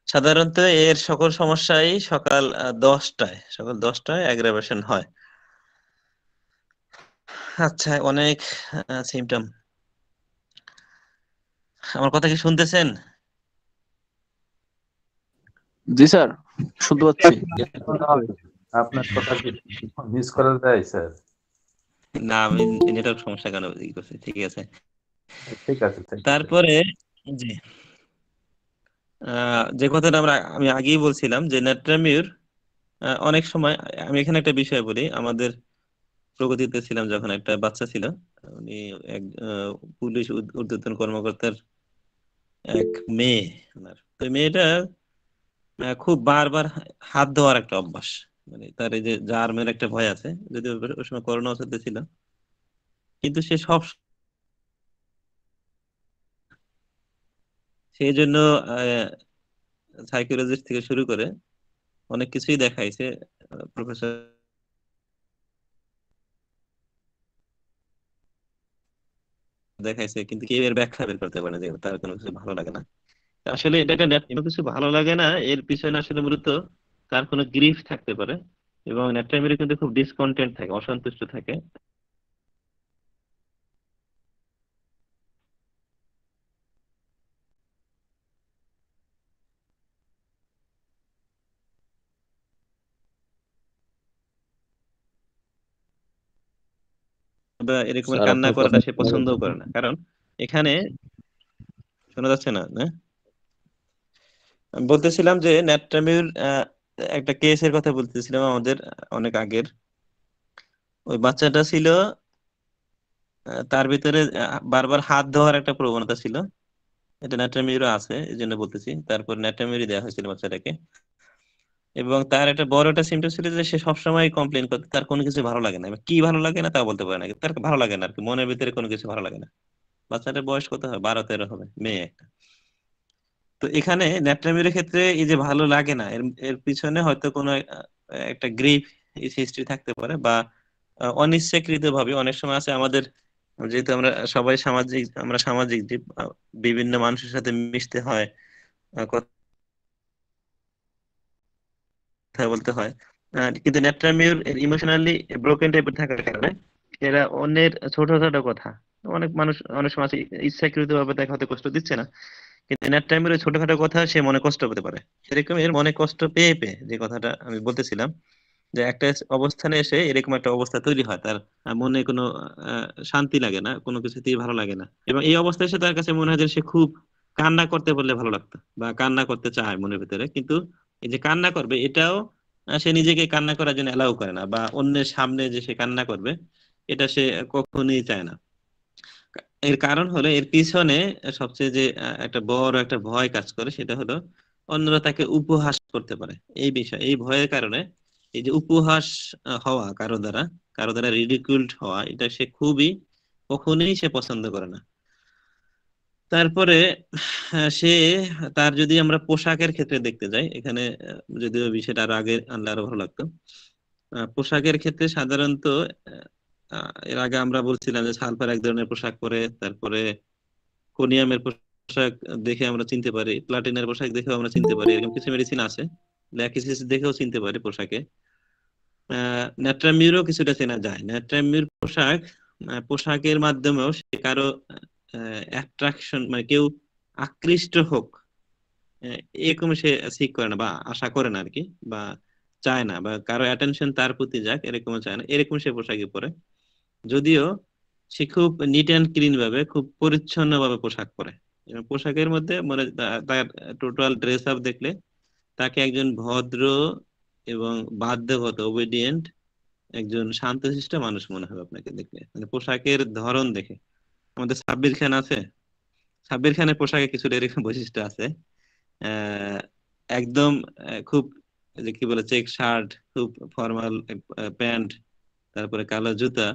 সাধারণত এর সকল সমস্যাই সকাল দশটায় সকাল দশটায় অ্যাগ্রাভেশন হয়। আচ্ছা অনেক সিমটম আমার কথা কি শুনতেছেন?
জি স্যার শুনতে পাচ্ছি।
আপনার কথা কি মিস করা যায় স্যার?
না আমি নেটওয়ার্ক সমস্যা কেন? করছি ঠিক আছে।
ঠিক আছে.
তারপরে জি। যে কথাটা আমরা আমি আগেই বলছিলাম যে নেট্রামিউর অনেক সময়, আমি এখানে একটা বিষয় বলি, আমাদের প্রগতিতে ছিলাম যখন একটা বাচ্চা ছিল, উনি এক পুলিশ ঊর্ধ্বতন কর্মকর্তার এক মেয়ে ওনার। তো মেয়েটা খুব বারবার হাত ধোয়ার একটা অভ্যাস। মানে তার এই যে জার্মের একটা ভয় আছে যদি ওই সময় করোনা ওষুধ ছিল, কিন্তু সে সব সেই জন্য সাইকোলজিস্ট থেকে শুরু করে অনেক কিছুই দেখাইছে প্রফেসর দেখাইছে, কিন্তু কেউ এর ব্যাখ্যা বের করতে পারে না, যে তার কোনো কিছু ভালো লাগে না। আসলে এটা একটা net- কোনো কিছু ভালো লাগে না, এর পিছনে আসলে মূলত তার কোনো গ্রিফ থাকতে পারে এবং নেট্রামিরে কিন্তু খুব ডিসকন্টেন্ট থাকে, অসন্তুষ্ট থাকে। বা এরকম কান্না করাটা সে পছন্দও করে না। কারণ এখানে শোনা যাচ্ছে না না? আমি বলতেছিলাম যে ন্যাট্রামিউর একটা কেসের কথা বলতেছিলাম আমাদের অনেক আগের। ওই বাচ্চাটা ছিল তার ভিতরে বারবার হাত ধোয়ার একটা প্রবণতা ছিল। এটা ন্যাট্রামিউরও আছে এই জন্য বলতেছি। তারপর ন্যাট্রামিউরই দেওয়া হয়েছিল বাচ্চাটাকে। এবং তার একটা বড় একটা সিমটম ছিল যে সে সবসময় কমপ্লেন করতে, তার কোনো কিছু ভালো লাগে না। কি ভালো লাগে না তা বলতে পারে না তার ভালো লাগে না আর কি, মনের ভিতরে কোনো কিছু ভালো লাগে না। বাচ্চাটার বয়স কত হবে বারো, তেরো হবে, মেয়ে একটা। তো এখানে ন্যাট্রামিউরের ক্ষেত্রে এই যে ভালো লাগে না, এর এর পিছনে হয়তো কোনো একটা গ্রিপ হিস্ট্রি থাকতে পারে বা অনিচ্ছাকৃত ভাবে অনেক সময় আছে আমাদের, যেহেতু আমরা সবাই সামাজিক, আমরা সামাজিক বিভিন্ন মানুষের সাথে মিশতে হয় কথা বলতে হয়। আহ, কিন্তু ন্যাট্রামিউর ইমোশনালি ব্রোকেন টাইপের থাকার কারণে এরা অন্যের ছোট ছোট কথা অনেক মানুষ অনেক সময় ইচ্ছাকৃত ভাবে তাকে হয়তো কষ্ট দিচ্ছে না। কিন্তু ন্যাট্রামিউর ছোটখাটো কথা সে মনে কষ্ট পেতে পারে। এরকম এর মনে কষ্ট পেয়ে পেয়ে যে কথাটা আমি বলতেছিলাম যে একটা অবস্থানে এসে এরকম একটা অবস্থা তৈরি হয় তার মনে কোনো শান্তি লাগে না কোনো কিছুতেই ভালো লাগে না। এবং এই অবস্থায় এসে তার কাছে মনে হয় যে সে খুব কান্না করতে বললে ভালো লাগতো বা কান্না করতে চায় মনের ভিতরে কিন্তু এই যে কান্না করবে, এটাও সে নিজেকে কান্না করার জন্য অ্যালাউ করে না, বা অন্যের সামনে যে সে কান্না করবে, এটা সে কখনোই চায় না। এর কারণ হলো, এর পিছনে সবচেয়ে যে একটা বড় একটা ভয় কাজ করে, সেটা হলো অন্যরা তাকে উপহাস করতে পারে। এই বিষয়, এই ভয়ের কারণে এই যে উপহাস হওয়া কারও দ্বারা কারও দ্বারা রিডিকুলড হওয়া, এটা সে খুবই কখনোই সে পছন্দ করে না। তারপরে সে তার যদি আমরা পোশাকের ক্ষেত্রে দেখতে যাই, এখানে যদিও বিষয়টা আরও আগে আনলে আরও ভালো লাগতো। পোশাকের ক্ষেত্রে সাধারণত এর আগে আমরা বলছিলাম যে সালফার এক ধরনের পোশাক পরে, তারপরে কোনিয়ামের পোশাক দেখে আমরা চিনতে পারি, প্লাটিনের পোশাক দেখেও আমরা চিনতে পারি, এরকম কিছু মেডিসিন আছে। দেখেও চিনতে পারি পোশাকে। ন্যাট্রামিউরও কিছুটা চেনা যায়। ন্যাট্রামিউর পোশাক পোশাকের মাধ্যমেও সে কারও অ্যাট্রাকশন মানে কেউ আকৃষ্ট হোক এরকম সে সিক করে না বা আশা করে না আর কি বা চায় না বা কারও অ্যাটেনশন তার প্রতি যাক এরকম চায় না, এরকম সে পোশাকে পরে। যদিও সে খুব নিট অ্যান্ড ক্লিন ভাবে, খুব পরিচ্ছন্ন ভাবে পোশাক পরে। পোশাকের মধ্যে মানে তার টোটাল ড্রেস আপ দেখলে তাকে একজন ভদ্র এবং বাধ্যগত ওবিডিয়েন্ট একজন শান্তশিষ্ট মানুষ মনে হবে আপনাকে দেখলে। মানে পোশাকের ধরন দেখে। আমাদের সাব্বির খান আছে। সাব্বির খানের পোশাকে কিছুটা এরকম বৈশিষ্ট্য আছে। একদম খুব যে কি বলে, চেক শার্ট, খুব ফর্মাল প্যান্ট, তারপরে কালো জুতা।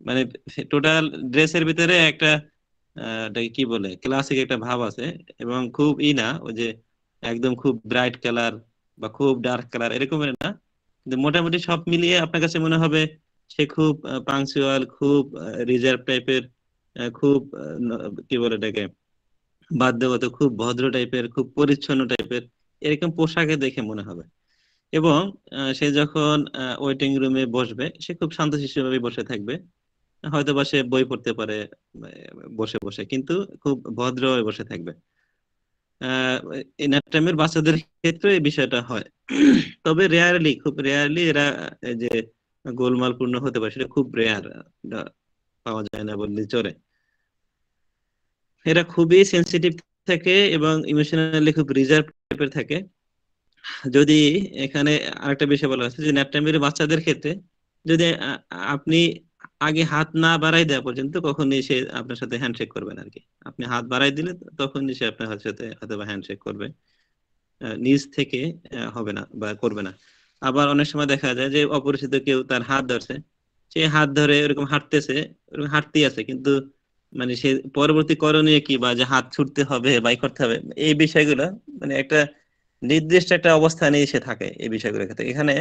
মানে টোটাল ড্রেসের ভিতরে একটা কি বলে ক্লাসিক একটা ভাব আছে। এবং খুব ই না, ওই যে একদম খুব ব্রাইট কালার বা খুব ডার্ক কালার এরকমের না। কিন্তু মোটামুটি সব মিলিয়ে আপনার কাছে মনে হবে সে খুব পাংচুয়াল খুব রিজার্ভ টাইপের খুব কি বলে এটাকে, বাধ্যগত, খুব ভদ্র টাইপের, খুব পরিচ্ছন্ন টাইপের, এরকম পোশাকে দেখে মনে হবে। এবং সে যখন ওয়েটিং রুমে বসবে, সে খুব শান্তশিষ্টভাবে বসে থাকবে। হয়তো বা সে বই পড়তে পারে বসে বসে, কিন্তু খুব ভদ্র বসে থাকবে। ন্যাট্রামের বাচ্চাদের ক্ষেত্রে এই বিষয়টা হয়। তবে রেয়ারলি খুব রেয়ারলি এরা যে গোলমাল পূর্ণ হতে পারে, সেটা খুব রেয়ার পাওয়া যায় না বললে চলে। এরা খুবই সেন্সিটিভ থাকে এবং ইমোশনালি খুব রিজার্ভ টাইপের থাকে। যদি এখানে আরেকটা বিষয় বলা হচ্ছে যে ন্যাপটামির বাচ্চাদের ক্ষেত্রে যদি আপনি আগে হাত না বাড়াই দেওয়া পর্যন্ত কখনই সে আপনার সাথে হ্যান্ডশেক করবে না আরকি। আপনি হাত বাড়াই দিলে তখনই সে আপনার সাথে হয়তো বা হ্যান্ডশেক করবে নিজ থেকে হবে না বা করবে না। আবার অনেক সময় দেখা যায় যে অপরিচিত কেউ তার হাত ধরছে, সে হাত ধরে এরকম হাঁটতেছে এরকম হাঁটতেই আছে, কিন্তু মানে সে পরবর্তী করণীয় কি বা যে হাত ছুটতে হবে বাই করতে হবে, এই বিষয়গুলো মানে একটা নির্দিষ্ট একটা অবস্থানে সে থাকে এই বিষয়গুলোর ক্ষেত্রে। এখানে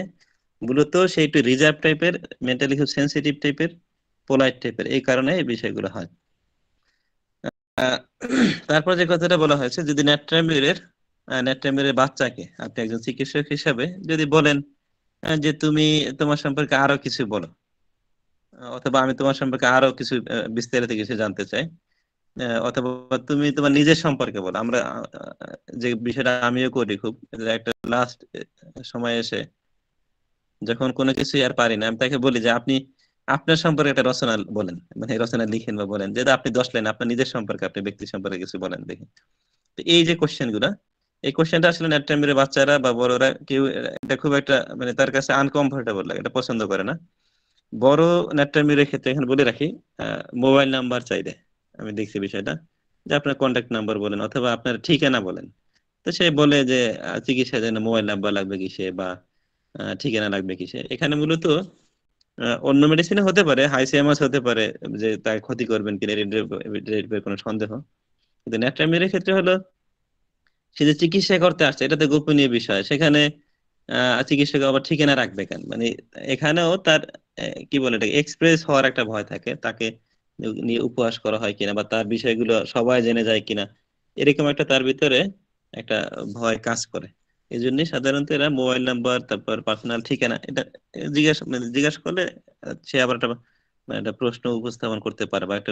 মূলত সে একটু রিজার্ভ টাইপের মেন্টালি খুব সেন্সিটিভ টাইপের পোলাইট টাইপের এই কারণে এই বিষয়গুলো হয়। তারপর যে কথাটা বলা হয়েছে, যদি ন্যাট্রামিউরের ন্যাট্রামিউরের বাচ্চাকে আপনি একজন চিকিৎসক হিসাবে যদি বলেন যে তুমি তোমার সম্পর্কে আরও কিছু বলো অথবা আমি তোমার সম্পর্কে আরও কিছু বিস্তারিত কিছু জানতে চাই। অথবা তুমি তোমার নিজের সম্পর্কে বলো। আমরা যে বিষয়টা আমিও করি খুব একটা লাস্ট সময় এসে যখন কোনো কিছু আর পারি না, আমি তাকে বলি যে আপনি, আপনার সম্পর্কে একটা রচনা বলেন মানে রচনা লিখেন বা বলেন, যেটা আপনি দশ লাইন, আপনার নিজের সম্পর্কে, আপনি ব্যক্তি সম্পর্কে কিছু বলেন দেখি। তো এই যে কোশ্চেনগুলা, এই কোশ্চেনটা আসলে নেট্রামিরের বাচ্চারা বা বড়রা কেউ, এটা খুব একটা মানে তার কাছে আনকমফোর্টেবল লাগে, এটা পছন্দ করে না। বড় নেট্রামিরের ক্ষেত্রে এখানে বলে রাখি মোবাইল নাম্বার চাই দেয় আমি দেখছি বিষয়টা, যে আপনার কন্ট্যাক্ট নাম্বার বলেন অথবা আপনার ঠিকানা বলেন। তো সে বলে যে চিকিৎসার জন্য মোবাইল নাম্বার লাগবে কিসে বা ঠিকানা লাগবে কিসে। এখানে মূলত অন্য মেডিসিনে হতে পারে হাইসিএমএস হতে পারে, যে তার ক্ষতি করবেন কিনা রেড কোনো সন্দেহ। কিন্তু ন্যাট্রামিরের ক্ষেত্রে হলো, সে যে চিকিৎসা করতে আসছে, এটা তো গোপনীয় বিষয়। সেখানে চিকিৎসক আবার ঠিকানা রাখবে কেন? মানে এখানেও তার কি বলে এটা এক্সপ্রেস হওয়ার একটা ভয় থাকে, তাকে নিয়ে উপহাস করা হয় কিনা বা তার বিষয়গুলো সবাই জেনে যায় কিনা, এরকম একটা তার ভিতরে একটা ভয় কাজ করে। এই জন্য সাধারণত এরা মোবাইল নাম্বার তারপর পার্সোনাল ঠিকানা, এটা জিজ্ঞাসা মানে জিজ্ঞাসা করলে সে আবার একটা মানে একটা প্রশ্ন উপস্থাপন করতে পারে বা একটা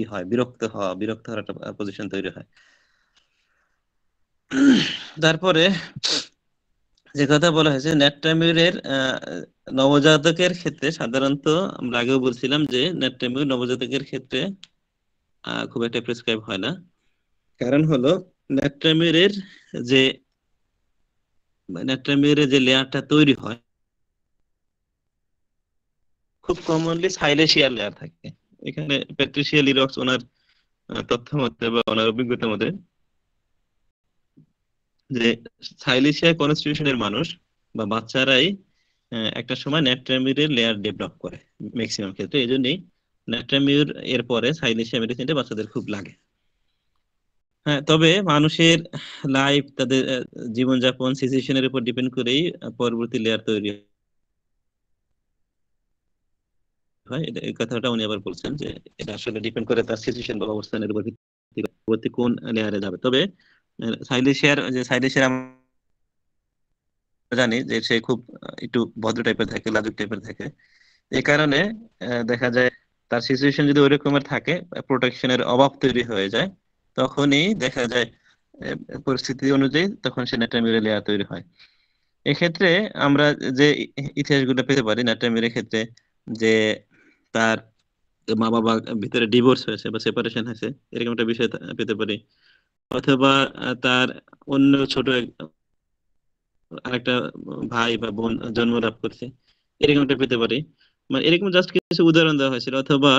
ই হয়, বিরক্ত হওয়া, বিরক্ত হওয়ার একটা পজিশন তৈরি হয়। তারপরে যে কথা বলা হয়েছে ন্যাট্রামিউরের নবজাতকের ক্ষেত্রে সাধারণত আমরা আগেও বলছিলাম যে ন্যাট্রামিউর নবজাতকের ক্ষেত্রে খুব একটা প্রেসক্রাইব হয় না। কারণ হলো ন্যাট্রামিউরের যে ন্যাট্রামিউরের যে লেয়ারটা তৈরি হয়, খুব কমনলি সাইলেশিয়ার লেয়ার থাকে। এখানে প্যাট্রিশিয়া লিরক্স ওনার তথ্য মতে বা ওনার অভিজ্ঞতা মতে যে সাইলেশিয়া কনস্টিটিউশনের মানুষ বা বাচ্চারাই একটা সময় ন্যাট্রামিউরের লেয়ার ডেভেলপ করে ম্যাক্সিমাম ক্ষেত্রে। এই জন্যই ন্যাট্রামিউর এর পরে সাইলেশিয়া মেডিসিনটা বাচ্চাদের খুব লাগে। হ্যাঁ তবে মানুষের লাইফ তাদের জীবনযাপন সিচুয়েশনের উপর ডিপেন্ড করেই পরবর্তী লেয়ার তৈরি হয়। কথাটা উনি আবার বলছেন যে এটা আসলে ডিপেন্ড করে তার সিচুয়েশন বা অবস্থানের উপর ভিত্তি কোন লেয়ারে যাবে। তবে সাইলেশিয়ার যে সাইলেশিয়ার আমরা জানি যে সে খুব একটু ভদ্র টাইপের থাকে, লাজুক টাইপের থাকে। এই কারণে দেখা যায় তার সিচুয়েশন যদি ওই রকমের থাকে প্রোটেকশনের অভাব তৈরি হয়ে যায়, তখনই দেখা যায় পরিস্থিতি অনুযায়ী তখন সে ন্যাটামিউরের লেয়ার তৈরি হয়। এক্ষেত্রে আমরা যে ইতিহাসগুলো পেতে পারি ন্যাটামিউরের ক্ষেত্রে যে তার মা বাবা ভিতরে ডিভোর্স হয়েছে বা সেপারেশন হয়েছে, এরকম একটা বিষয় পেতে পারি। অথবা তার অন্য ছোট আরেকটা ভাই বা বোন জন্ম লাভ করছে এরকম একটা পেতে পারি। মানে এরকম জাস্ট কিছু উদাহরণ দেওয়া হয়েছিল, অথবা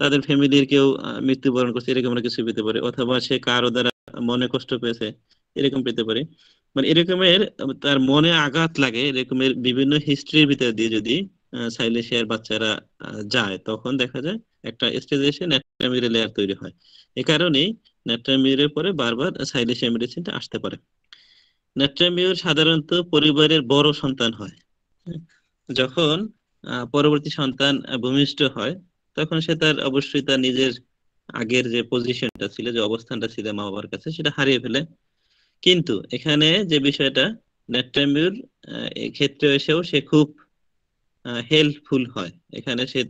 তাদের ফ্যামিলির কেউ মৃত্যুবরণ করছে, এরকম একটা কিছু পেতে পারে, অথবা সে কারও দ্বারা মনে কষ্ট পেয়েছে, এরকম পেতে পারি। মানে এরকমের, তার মনে আঘাত লাগে, এরকমের বিভিন্ন হিস্ট্রির ভিতর দিয়ে যদি সাইলেশিয়ার বাচ্চারা যায়, তখন দেখা যায় একটা স্টেজে এসে লেয়ার তৈরি হয়। এ কারণেই ন্যাট্রামিউরের পরে বারবার সাইলেশিয়া মেডিসিনটা আসতে পারে। ন্যাট্রামিউর সাধারণত পরিবারের বড় সন্তান হয়? যখন পরবর্তী সন্তান ভূমিষ্ঠ হয়, তখন সে তার অবশ্যই তার নিজের আগের যে পজিশনটা ছিল, যে অবস্থানটা ছিল মা বাবার কাছে, সেটা হারিয়ে ফেলে। কিন্তু এখানে যে বিষয়টা ন্যাট্রামিউর ক্ষেত্রে এসেও সে খুব হেল্পফুল হয়। এখানে সে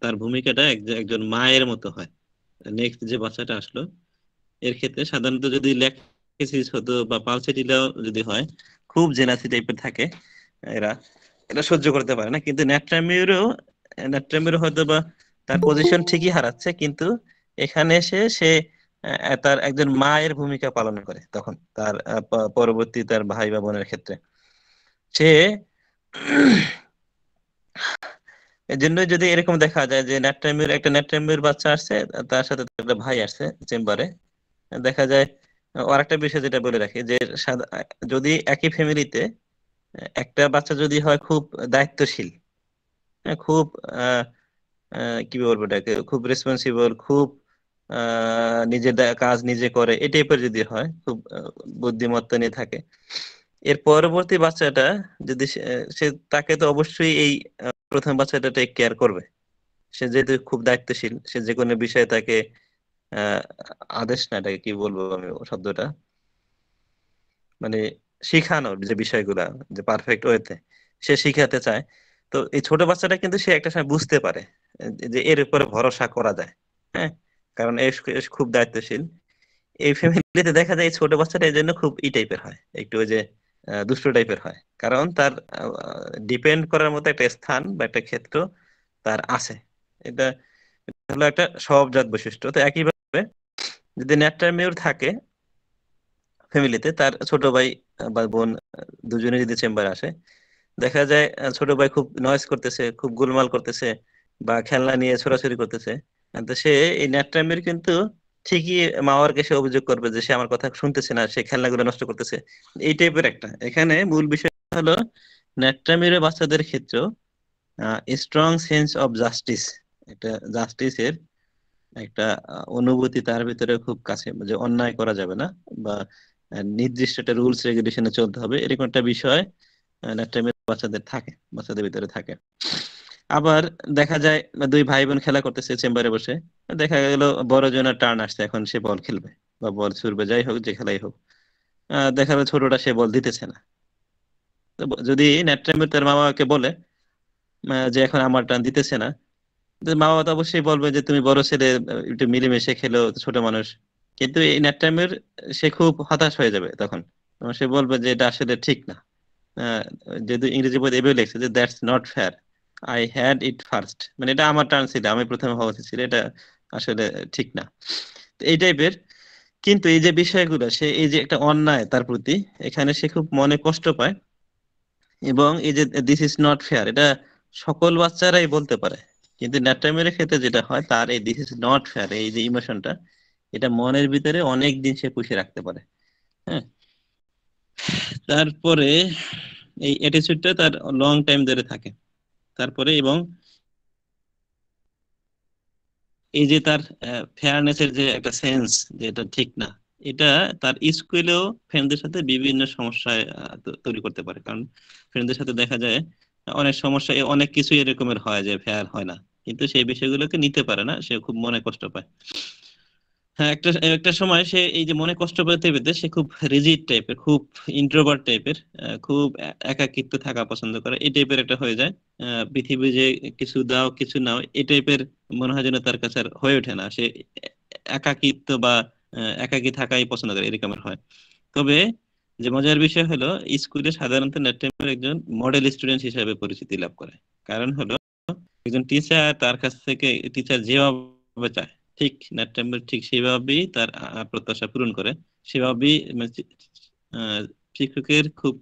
তার ভূমিকাটা একজন মায়ের মতো হয়। নেক্সট যে বাচ্চাটা আসলো এর ক্ষেত্রে সাধারণত যদি হতো বা পালসেটিলাও যদি হয়, খুব জেলাসি টাইপের থাকে এরা। এটা সহ্য করতে পারে না। কিন্তু ন্যাট্রামিউরও ন্যাট্রামিউর হয়তো বা তার পজিশন ঠিকই হারাচ্ছে, কিন্তু এখানে এসে সে তার একজন মায়ের ভূমিকা পালন করে তখন তার পরবর্তী তার ভাই বা বোনের ক্ষেত্রে। সে এই জন্য যদি এরকম দেখা যায় যে ন্যাট্রামিউর একটা ন্যাট্রামিউর বাচ্চা আসছে, তার সাথে একটা ভাই আসছে চেম্বারে দেখা যায় আর একটা বিষয় যেটা বলে রাখি যে যদি একই ফ্যামিলিতে একটা বাচ্চা যদি হয় খুব দায়িত্বশীল হ্যাঁ, খুব কি বলব এটাকে খুব রেসপন্সিবল খুব নিজের কাজ নিজে করে এই টাইপের যদি হয় খুব বুদ্ধিমত্তা নিয়ে থাকে এর পরবর্তী বাচ্চাটা যদি সে তাকে তো অবশ্যই এই প্রথম বাচ্চাটা টেক কেয়ার করবে। সে যেহেতু খুব দায়িত্বশীল সে যে কোনো বিষয়ে তাকে আদেশ না, এটাকে কি বলব আমি শব্দটা? মানে শিখানোর যে বিষয়গুলা, যে পারফেক্ট ওয়েতে সে শিখাতে চায়। তো এই ছোট বাচ্চাটা কিন্তু সে একটা সময় বুঝতে পারে, যে এর উপরে ভরসা করা যায় হ্যাঁ? কারণ খুব দায়িত্বশীল। এই ফ্যামিলিতে দেখা যায় ছোট বাচ্চাটা এই জন্য খুব ই টাইপের হয়, একটু ওই যে দুষ্ট টাইপের হয়। কারণ তার ডিপেন্ড করার মতো একটা স্থান বা একটা ক্ষেত্র তার আছে। এটা এটা হলো একটা স্বভাবজাত বৈশিষ্ট্য। তো একইভাবে যদি ন্যাট্রামিউর থাকে ফ্যামিলিতে, তার ছোট ভাই বা বোন দুজনে যদি চেম্বারে আসে, দেখা যায় ছোট ভাই খুব নয়েজ করতেছে, খুব গোলমাল করতেছে বা খেলনা নিয়ে ছোড়াছুড়ি করতেছে। সে এই ন্যাট্রামিউর কিন্তু ঠিকই মা বাবাকে সে অভিযোগ করবে যে সে আমার কথা শুনতেছে না, সে খেলনাগুলো নষ্ট করতেছে। এই টাইপের একটা। এখানে মূল বিষয় হলো ন্যাট্রামিউরের বাচ্চাদের ক্ষেত্রেও স্ট্রং সেন্স অফ জাস্টিস একটা জাস্টিসের একটা অনুভূতি তার ভিতরে খুব কাছে, যে অন্যায় করা যাবে না বা নির্দিষ্ট একটা রুলস রেগুলেশনে চলতে হবে, এরকম একটা বিষয় ন্যাট্রামের বাচ্চাদের থাকে, বাচ্চাদের ভিতরে থাকে। আবার দেখা যায়, দুই ভাই বোন খেলা করতেছে চেম্বারে বসে, দেখা গেল বড় জনের টার্ন আসছে, এখন সে বল খেলবে বা বল ছুড়বে, যাই হোক, যে খেলাই হোক। দেখা গেল ছোটটা সে বল দিতেছে না। যদি ন্যাট্রামের তার মা বাবাকে বলে যে এখন আমার টার্ন দিতেছে না মা বাবা তো অবশ্যই বলবে যে তুমি বড় ছেলে, একটু মিলেমিশে খেলো, ছোট মানুষ। কিন্তু এই ন্যাট্রামের সে খুব হতাশ হয়ে যাবে তখন। সে বলবে যে এটা আসলে ঠিক না। যেহেতু ইংরেজি বই এভাবে লিখছে যে that's not fair I had it first মানে এটা আমার টার্ন ছিল, আমি প্রথমে হওয়া উচিত ছিল, এটা আসলে ঠিক না। এই টাইপের কিন্তু এই যে বিষয়গুলো, সে এই যে একটা অন্যায় তার প্রতি, এখানে সে খুব মনে কষ্ট পায়। এবং এই যে দিস ইজ নট ফেয়ার এটা সকল বাচ্চারাই বলতে পারে। কিন্তু ন্যাট্রামের ক্ষেত্রে যেটা হয়, তার এই দিস ইজ নট ফেয়ার এই যে ইমোশনটা এটা মনের ভিতরে অনেক দিন সে পুষে রাখতে পারে। হ্যাঁ? তারপরে এই অ্যাটিটিউডটা তার লং টাইম ধরে থাকে। তারপরে এবং এই যে তার ফেয়ারনেসের যে একটা সেন্স যে এটা ঠিক না, এটা তার স্কুলেও ফ্রেন্ডদের সাথে বিভিন্ন সমস্যায় তৈরি করতে পারে। কারণ ফ্রেন্ডদের সাথে দেখা যায়, অনেক সমস্যা অনেক কিছু এরকমের হয় যে ফেয়ার হয় না। কিন্তু সেই বিষয়গুলোকে নিতে পারে না, সে খুব মনে কষ্ট পায়। হ্যাঁ একটা একটা সময় সে এই যে মনে কষ্ট পেতে পেতে সে খুব রিজিড টাইপের খুব ইন্ট্রোভার্ট টাইপের খুব একাকিত্ব থাকা পছন্দ করে, এই টাইপের একটা হয়ে যায়। পৃথিবী যে কিছু দাও, কিছু নাও, এই টাইপের মনে হয় যেন তার কাছে আর হয়ে ওঠে না। সে একাকিত্ব বা একাকী থাকাই পছন্দ করে এরকমের হয়। তবে যে মজার বিষয় হলো, স্কুলে সাধারণত নেট্রামের একজন মডেল স্টুডেন্ট হিসেবে পরিচিতি লাভ করে। কারণ হলো একজন টিচার তার কাছ থেকে টিচার যেভাবে চায়, ঠিক নেট্রামের ঠিক সেভাবেই তার প্রত্যাশা পূরণ করে। সেভাবেই মানে শিক্ষকের খুব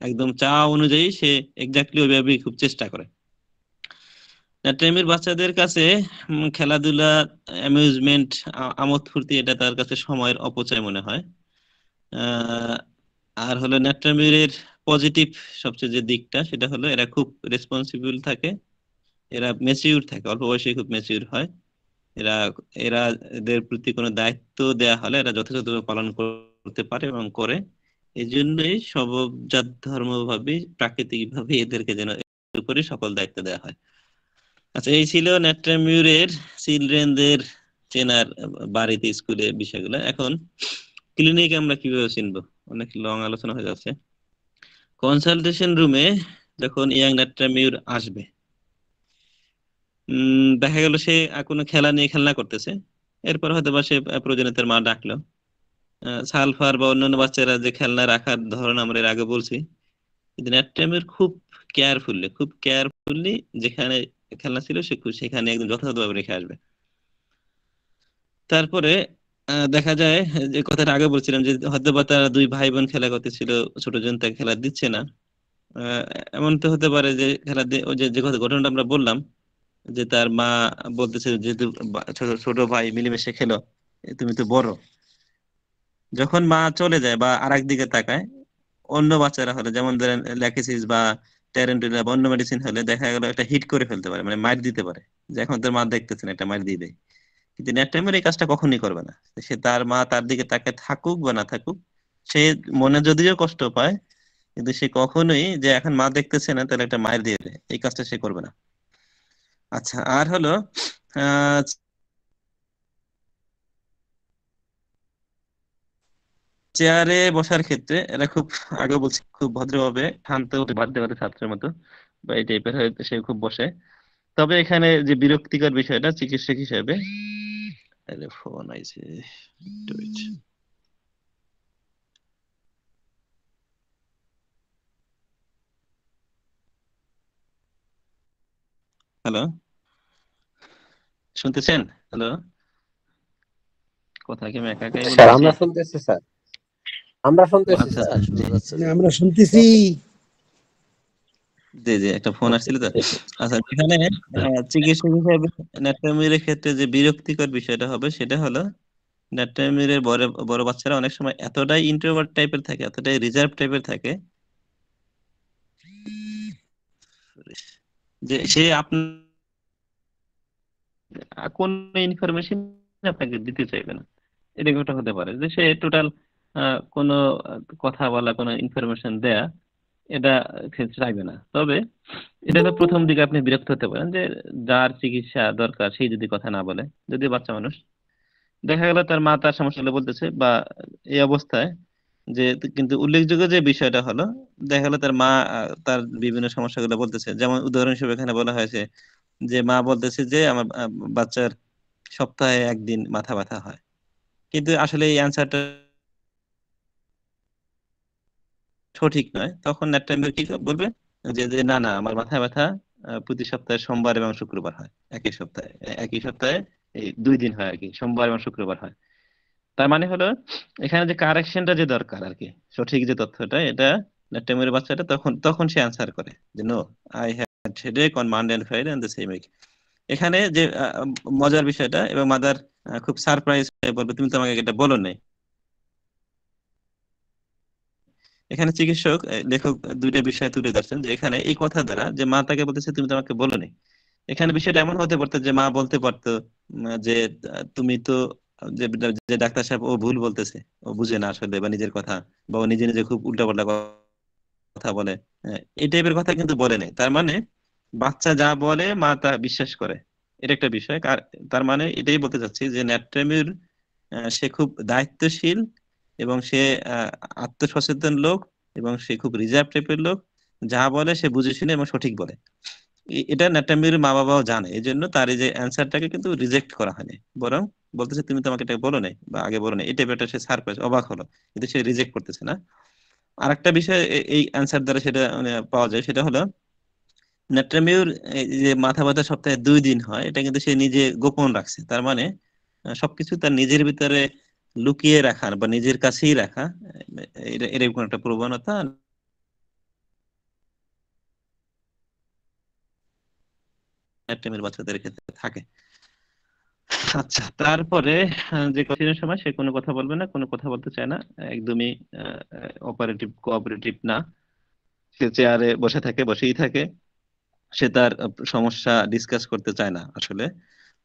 একদম চাওয়া অনুযায়ী সে এক্স্যাক্টলি ওইভাবেই খুব চেষ্টা করে। নেট্রামের বাচ্চাদের কাছে খেলাধুলা অ্যামিউজমেন্ট আমোদ ফুর্তি এটা তার কাছে সময়ের অপচয় মনে হয়। আর হলো নেট্রামিরের পজিটিভ সবচেয়ে যে দিকটা সেটা হলো এরা খুব রেসপন্সিবল থাকে। এরা মেচিউর থাকে, অল্প বয়সে খুব মেচিউর হয়। এরা এরা এদের প্রতি কোনো দায়িত্ব দেয়া হলে এরা যথাযথভাবে পালন করতে পারে এবং করে। এই জন্যই সবজাত ধর্মভাবে প্রাকৃতিক ভাবে এদেরকে যেন উপরে সকল দায়িত্ব দেওয়া হয়। আচ্ছা এই ছিল নেট্রামিউরের চিলড্রেনদের চেনার বাড়িতে, স্কুলে বিষয়গুলো। এখন ক্লিনিক আমরা কীভাবে চিনবো? অনেক লং আলোচনা হয়ে যাচ্ছে। কনসালটেশন রুমে যখন ইয়াং নেট্রামিউর আসবে দেখা গেল সে কোনো খেলা নিয়ে খেলনা করতেছে। এরপর হয়তো বা সে প্রয়োজনে তার মা ডাকলো। সালফার বা অন্যান্য বাচ্চারা যে খেলনা রাখার ধরন আমরা এর আগে বলছি খুব কেয়ারফুললি খুব কেয়ারফুললি যেখানে খেলনা ছিল সে সেখানে একদম যথাযথভাবে রেখে আসবে। তারপরে দেখা যায় যে কথাটা আগে বলছিলাম যে হয়তো বা তারা দুই ভাই বোন খেলা করতেছিল, ছোট জন তাকে খেলা দিচ্ছে না। এমন তো হতে পারে যে খেলা যে যে ঘটনাটা আমরা বললাম যে তার মা বলতেছে যেহেতু ছোট ভাই মিলেমিশে খেলো, তুমি তো বড়। যখন মা চলে যায় বা আরেক দিকে তাকায়, অন্য বাচ্চারা হলে, যেমন ধরেন ল্যাকিসিস বা বা অন্য মেডিসিন হলে দেখা গেল একটা হিট করে ফেলতে পারে মানে মার দিতে পারে। যে এখন তোর মা দেখতেছেন একটা মার দিয়ে দেয়। কিন্তু নেটটাইমের এই কাজটা কখনোই করবে না। সে তার মা তার দিকে তাকে থাকুক বা না থাকুক, সে মনে যদিও কষ্ট পায়, কিন্তু সে কখনোই যে এখন মা দেখতেছে না, তাহলে একটা মায়ের দিয়ে দেয়। এই কাজটা সে করবে না। আচ্ছা আর হলো চেয়ারে বসার ক্ষেত্রে এরা খুব আগে বলছি, খুব ভদ্রভাবে শান্ত হতে বাধ্য করে ছাত্রের মতো বা এই টাইপের হয়তো সে খুব বসে। তবে এখানে যে বিরক্তিকর বিষয়টা, চিকিৎসক হিসেবে ফোন আইছে হ্যালো? শুনতেছেন? হ্যালো? কথা কি আমি একা একাই
স্যার আমরা শুনতেছি স্যার। আমরা শুনতেছি
আচ্ছা
স্যার।
যাচ্ছে না।
আমরা শুনতেছি।
জি জি একটা ফোন আসছিল তো। আচ্ছা এখানে চিকিৎসক হিসেবে ন্যাট্রামিরের ক্ষেত্রে যে বিরক্তিকর বিষয়টা হবে সেটা হলো ন্যাট্রামিরের বড় বড় বাচ্চারা অনেক সময় এতটাই ইন্ট্রোভার্ট টাইপের থাকে এতটাই রিজার্ভ টাইপের থাকে। যে সে আপনার কোন ইনফরমেশন আপনাকে দিতে চাইবে না। এরকম একটা হতে পারে যে সে টোটাল কোনো কথা বলা, কোনো ইনফরমেশন দেয়া, এটা চাইবে না। তবে এটা তো প্রথম দিকে আপনি বিরক্ত হতে পারেন যে যার চিকিৎসা দরকার সেই যদি কথা না বলে, যদি বাচ্চা মানুষ। দেখা গেল তার মা তার সমস্যাগুলো বলতেছে বা এই অবস্থায় যে কিন্তু উল্লেখযোগ্য যে বিষয়টা হলো, দেখা গেল তার মা তার বিভিন্ন সমস্যাগুলো বলতেছে। যেমন উদাহরণ হিসেবে এখানে বলা হয়েছে যে মা বলতেছে যে আমার বাচ্চার সপ্তাহে একদিন মাথা ব্যথা হয়। কিন্তু আসলে এই অ্যান্সারটা সঠিক নয়। তখন একটা কি বলবে? যে যে না না, আমার মাথা ব্যথা প্রতি সপ্তাহে সোমবার এবং শুক্রবার হয়। একই সপ্তাহে একই সপ্তাহে দুই দিন হয় আর কি, সোমবার এবং শুক্রবার হয়। তার মানে হলো, এখানে যে কারেকশনটা যে দরকার আর কি সঠিক যে তথ্যটা, এটা ন্যাট্টামের বাচ্চাটা তখন তখন সে অ্যান্সার করে যে no I had headache on Monday and Friday and the same week এখানে যে মজার বিষয়টা এবং মাদার খুব সারপ্রাইজ হয়ে বলবে, তুমি তো আমাকে এটা বলো নাই। এখানে চিকিৎসক লেখক দুইটা বিষয় তুলে ধরছেন যে, এখানে এই কথা দ্বারা যে মা তাকে বলতেছে, তুমি তো আমাকে বলো নাই। এখানে বিষয়টা এমন হতে পারতো যে মা বলতে পারতো যে, তুমি তো যে ডাক্তার সাহেব ও ভুল বলতেছে ও বুঝে না আসলে বা নিজের কথা বা ও নিজে নিজে খুব উল্টাপাল্টা কথা বলে হ্যাঁ, এই টাইপের কথা কিন্তু বলে নাই। তার মানে বাচ্চা যা বলে মা তা বিশ্বাস করে। এটা একটা বিষয়। তার মানে এটাই বলতে চাচ্ছি যে ন্যাট্রামির সে খুব দায়িত্বশীল এবং সে আত্মসচেতন লোক এবং সে খুব রিজার্ভ টাইপের লোক। যা বলে সে বুঝে শুনে এবং সঠিক বলে। এটা ন্যাটামির মা বাবাও জানে। এই জন্য তার এই যে অ্যান্সারটাকে কিন্তু রিজেক্ট করা হয়নি। বরং বলতেছে, তুমি তো আমাকে এটা বলো নাই বা আগে বলো নাই। টাইপের একটা সে সারপ্রাইজ, অবাক হলো। কিন্তু সে রিজেক্ট করতেছে না। আরেকটা বিষয় এই অ্যান্সার দ্বারা সেটা মানে পাওয়া যায়, সেটা হলো ন্যাট্রামিউর এই যে মাথা ব্যথা সপ্তাহে দুই দিন হয়, এটা কিন্তু সে নিজে গোপন রাখছে। তার মানে সবকিছু তার নিজের ভিতরে লুকিয়ে রাখা বা নিজের কাছেই রাখা এটা এরকম একটা প্রবণতা ন্যাট্রামিউর বাচ্চাদের ক্ষেত্রে থাকে। আচ্ছা তারপরে যে কঠিনের সময়, সে কোনো কথা বলবে না, কোনো কথা বলতে চায় না, একদমই অপারেটিভ কোঅপারেটিভ না। সে চেয়ারে বসে থাকে, বসেই থাকে। সে তার সমস্যা ডিসকাস করতে চায় না আসলে।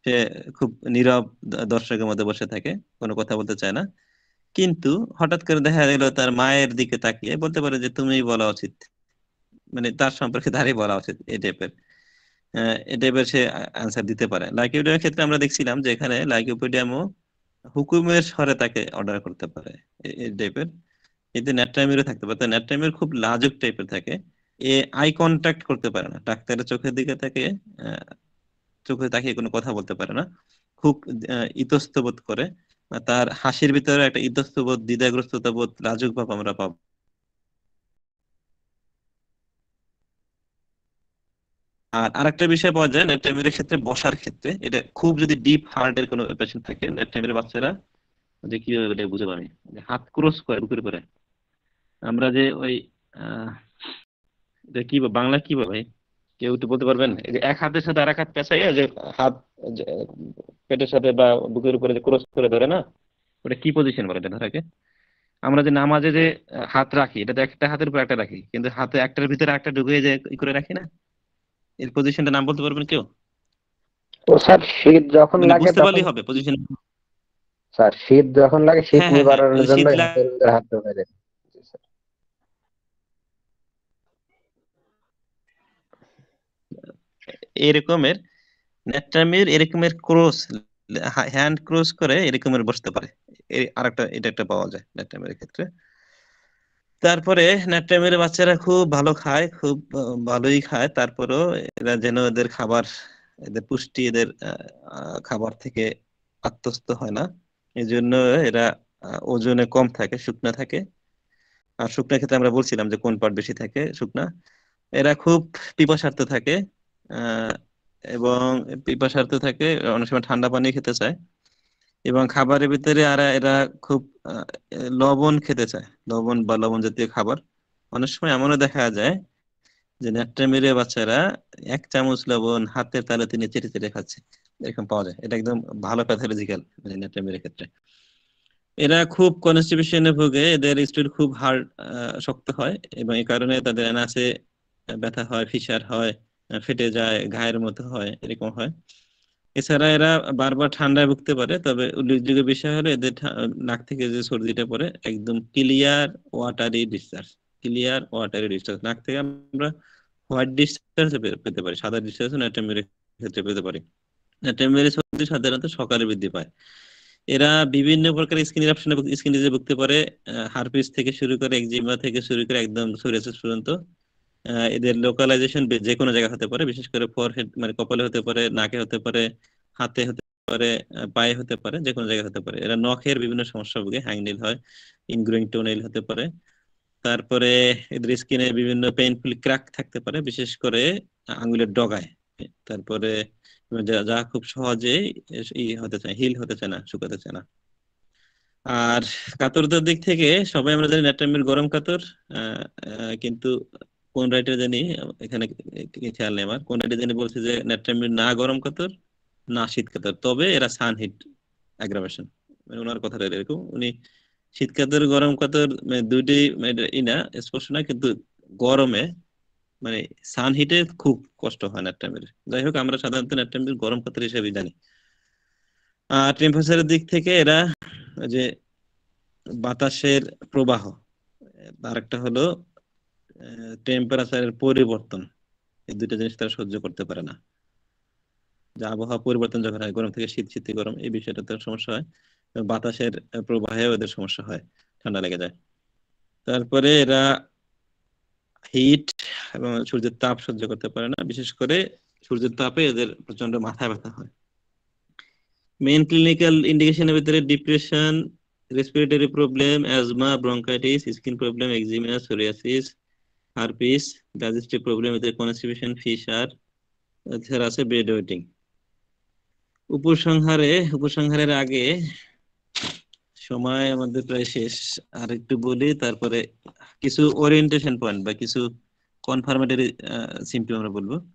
সে খুব নীরব দর্শকের মধ্যে বসে থাকে, কোনো কথা বলতে চায় না। কিন্তু হঠাৎ করে দেখা গেল তার মায়ের দিকে তাকিয়ে বলতে পারে যে তুমি বলা উচিত। মানে তার সম্পর্কে তারই বলা উচিত, এই টাইপের টাইপের সে আনসার দিতে পারে। লাইকিওপিডিয়ামের ক্ষেত্রে আমরা দেখছিলাম যে এখানে লাইকিওপিডিয়ামও হুকুমের স্বরে তাকে অর্ডার করতে পারে এই টাইপের এতে ন্যাট্রামিরও থাকতে পারে। তো খুব লাজুক টাইপের থাকে। এ আই কন্ট্যাক্ট করতে পারে না। ডাক্তারের চোখের দিকে তাকে চোখে তাকিয়ে কোনো কথা বলতে পারে না। খুব আহ, ইতস্তত বোধ করে তার হাসির ভিতরে একটা ইতস্তত বোধ দ্বিধাগ্রস্ততা বোধ লাজুক ভাব আমরা পাবো। আর আরেকটা বিষয় পাওয়া যায় ন্যাট্রামিরের ক্ষেত্রে বসার ক্ষেত্রে। এটা খুব যদি ডিপ হার্টের কোনো পেশেন্ট থাকে ন্যাট্রামিরের বাচ্চারা, যে কীভাবে এটা বুঝে আমি হাত ক্রস করে বুকের উপরে আমরা যে ওই কি বল- কি ভাই? কেউ একটু বলতে পারবেন? এক হাতের সাথে আরেক হাত পেঁচাইয়া যে হাত পেটের সাথে বা বুকের উপরে যে ক্রস করে ধরে না, ওটা কি পজিশন বলে এটা ধরাকে? আমরা যে নামাজে যে হাত রাখি, এটা তো একটা হাতের উপর একটা রাখি, কিন্তু হাতে একটার ভিতরে একটা ঢুকিয়ে যে ই করে রাখি না? এর পজিশনটা নাম বলতে পারবেন কেউ?
তো স্যার শীত যখন
মানে
লাগে
বুঝতে পারলেই হবে পজিশন
স্যার শীত যখন লাগে শীত
হ্যাঁ, হ্যাঁ, হ্যাঁ,
নিবারণের জন্য
লাগ-
হাতের ভিতরে হাত জি, স্যার।
এরকমের ন্যাট্রামির এরকমের ক্রস হ্যান্ড ক্রস করে এরকমের বসতে পারে। আরেকটা এটা একটা পাওয়া যায় ন্যাট্রামির ক্ষেত্রে। তারপরে ন্যাট্রামির বাচ্চারা খুব ভালো খায়, খুব ভালোই খায়। তারপরেও এরা যেন এদের খাবার, এদের পুষ্টি, এদের খাবার থেকে আত্মস্থ হয় না। এই জন্য এরা ওজনে কম থাকে, শুকনা থাকে। আর শুকনা ক্ষেত্রে আমরা বলছিলাম যে কোন পাট বেশি থাকে, শুকনা। এরা খুব পিপাসার্থ থাকে এবং পিপাসার্থ থাকে, অনেক সময় ঠান্ডা পানি খেতে চায়। এবং খাবারের ভিতরে আর এরা খুব লবণ খেতে চায়। লবণ বা লবণ জাতীয় খাবার। অনেক সময় এমনও দেখা যায় যে ন্যাট্রামিরে বাচ্চারা এক চামচ লবণ হাতের তালে তিনি চেটে চেটে খাচ্ছে। এরকম পাওয়া যায়। এটা একদম ভালো প্যাথোলজিক্যাল মানে ন্যাট্রামিরের ক্ষেত্রে। এরা খুব কনস্টিপেশনে ভোগে। এদের স্টুল খুব হার্ড শক্ত হয় এবং এই কারণে তাদের অ্যানাসে ব্যথা হয়, ফিসার হয় ফেটে যায়, ঘায়ের মতো হয়, এরকম হয়। এছাড়া এরা বারবার ঠান্ডায় ভুগতে পারে, তবে উল্লেখযোগ্য বিষয় হলো এদের নাক থেকে যে সর্দিটা পড়ে, একদম clear watery discharge, clear watery discharge. নাক থেকে আমরা হোয়াইট ডিসচার্জ পেতে পারি, সাদা ডিসচার্জ নাইট্রোমিয়ারের ক্ষেত্রে পেতে পারি। নাইট্রোমিয়ারের সর্দি সাধারণত সকালে বৃদ্ধি পায়। এরা বিভিন্ন প্রকার স্কিন ইরাপশনে স্কিন ডিজিজে ভুগতে পারে হারপিস থেকে শুরু করে, একজিমা থেকে শুরু করে, একদম সোরিয়াসিস পর্যন্ত। এদের লোকালাইজেশন যে কোনো জায়গায় হতে পারে, বিশেষ করে ফরহেড মানে কপালে হতে পারে, নাকে হতে পারে, হাতে হতে পারে পায়ে হতে পারে যে কোনো জায়গায় হতে পারে। এরা নখের বিভিন্ন সমস্যা ভোগে হ্যাংনেল হয় ইনগ্রোয়িং টোনেল হতে পারে। তারপরে এদের স্কিনে বিভিন্ন পেইনফুল ক্র্যাক থাকতে পারে, বিশেষ করে আঙ্গুলের ডগায়। তারপরে যা খুব সহজে হতে চায় হিল হতে চায় না, শুকাতে চায় না। আর কাতরতার দিক থেকে সবাই আমরা জানি ন্যাট্রামির গরম কাতর কিন্তু কোন রাইটার জানি এখানে খেয়াল নেই আমার। কোন রাইটার জানি বলছে যে ন্যাট্রামির না গরম কাতর, না শীত কাতর। তবে এরা সান হিট অ্যাগ্রাভেশন মানে ওনার কথাটা এরকম। উনি শীত কাতর, গরম কাতর মানে দুইটাই মানে ই না, স্পষ্ট না, কিন্তু গরমে মানে সান হিটে খুব কষ্ট হয় ন্যাট্রামির যাই হোক, আমরা সাধারণত ন্যাট্রামির গরম কাতর হিসেবে জানি। আর টেম্পারেচারের দিক থেকে এরা যে বাতাসের প্রবাহ, আরেকটা হলো টেম্পারেচারের পরিবর্তন এই দুটো জিনিস তারা সহ্য করতে পারে না। যে আবহাওয়া পরিবর্তন যখন হয়, গরম থেকে শীত শীত গরম, এই বিষয়টা তার সমস্যা হয়। বাতাসের প্রবাহে এদের সমস্যা হয়, ঠান্ডা লেগে যায়। তারপরে এরা হিট এবং সূর্যের তাপ সহ্য করতে পারে না। বিশেষ করে সূর্যের তাপে এদের প্রচণ্ড মাথা ব্যথা হয়। মেইন ক্লিনিক্যাল ইন্ডিকেশনের ভিতরে depression respiratory problem asthma bronchitis skin problem eczema psoriasis herpes digestive problem এদের কনস্টিপেশন ফিশার এছাড়া আছে বেড ওয়েটিং। উপসংহারে, উপসংহারের আগে সময় আমাদের প্রায় শেষ। আর একটু বলি, তারপরে কিছু ওরিয়েন্টেশন পয়েন্ট বা কিছু কনফার্মেটরি সিম্পটম আমরা বলব।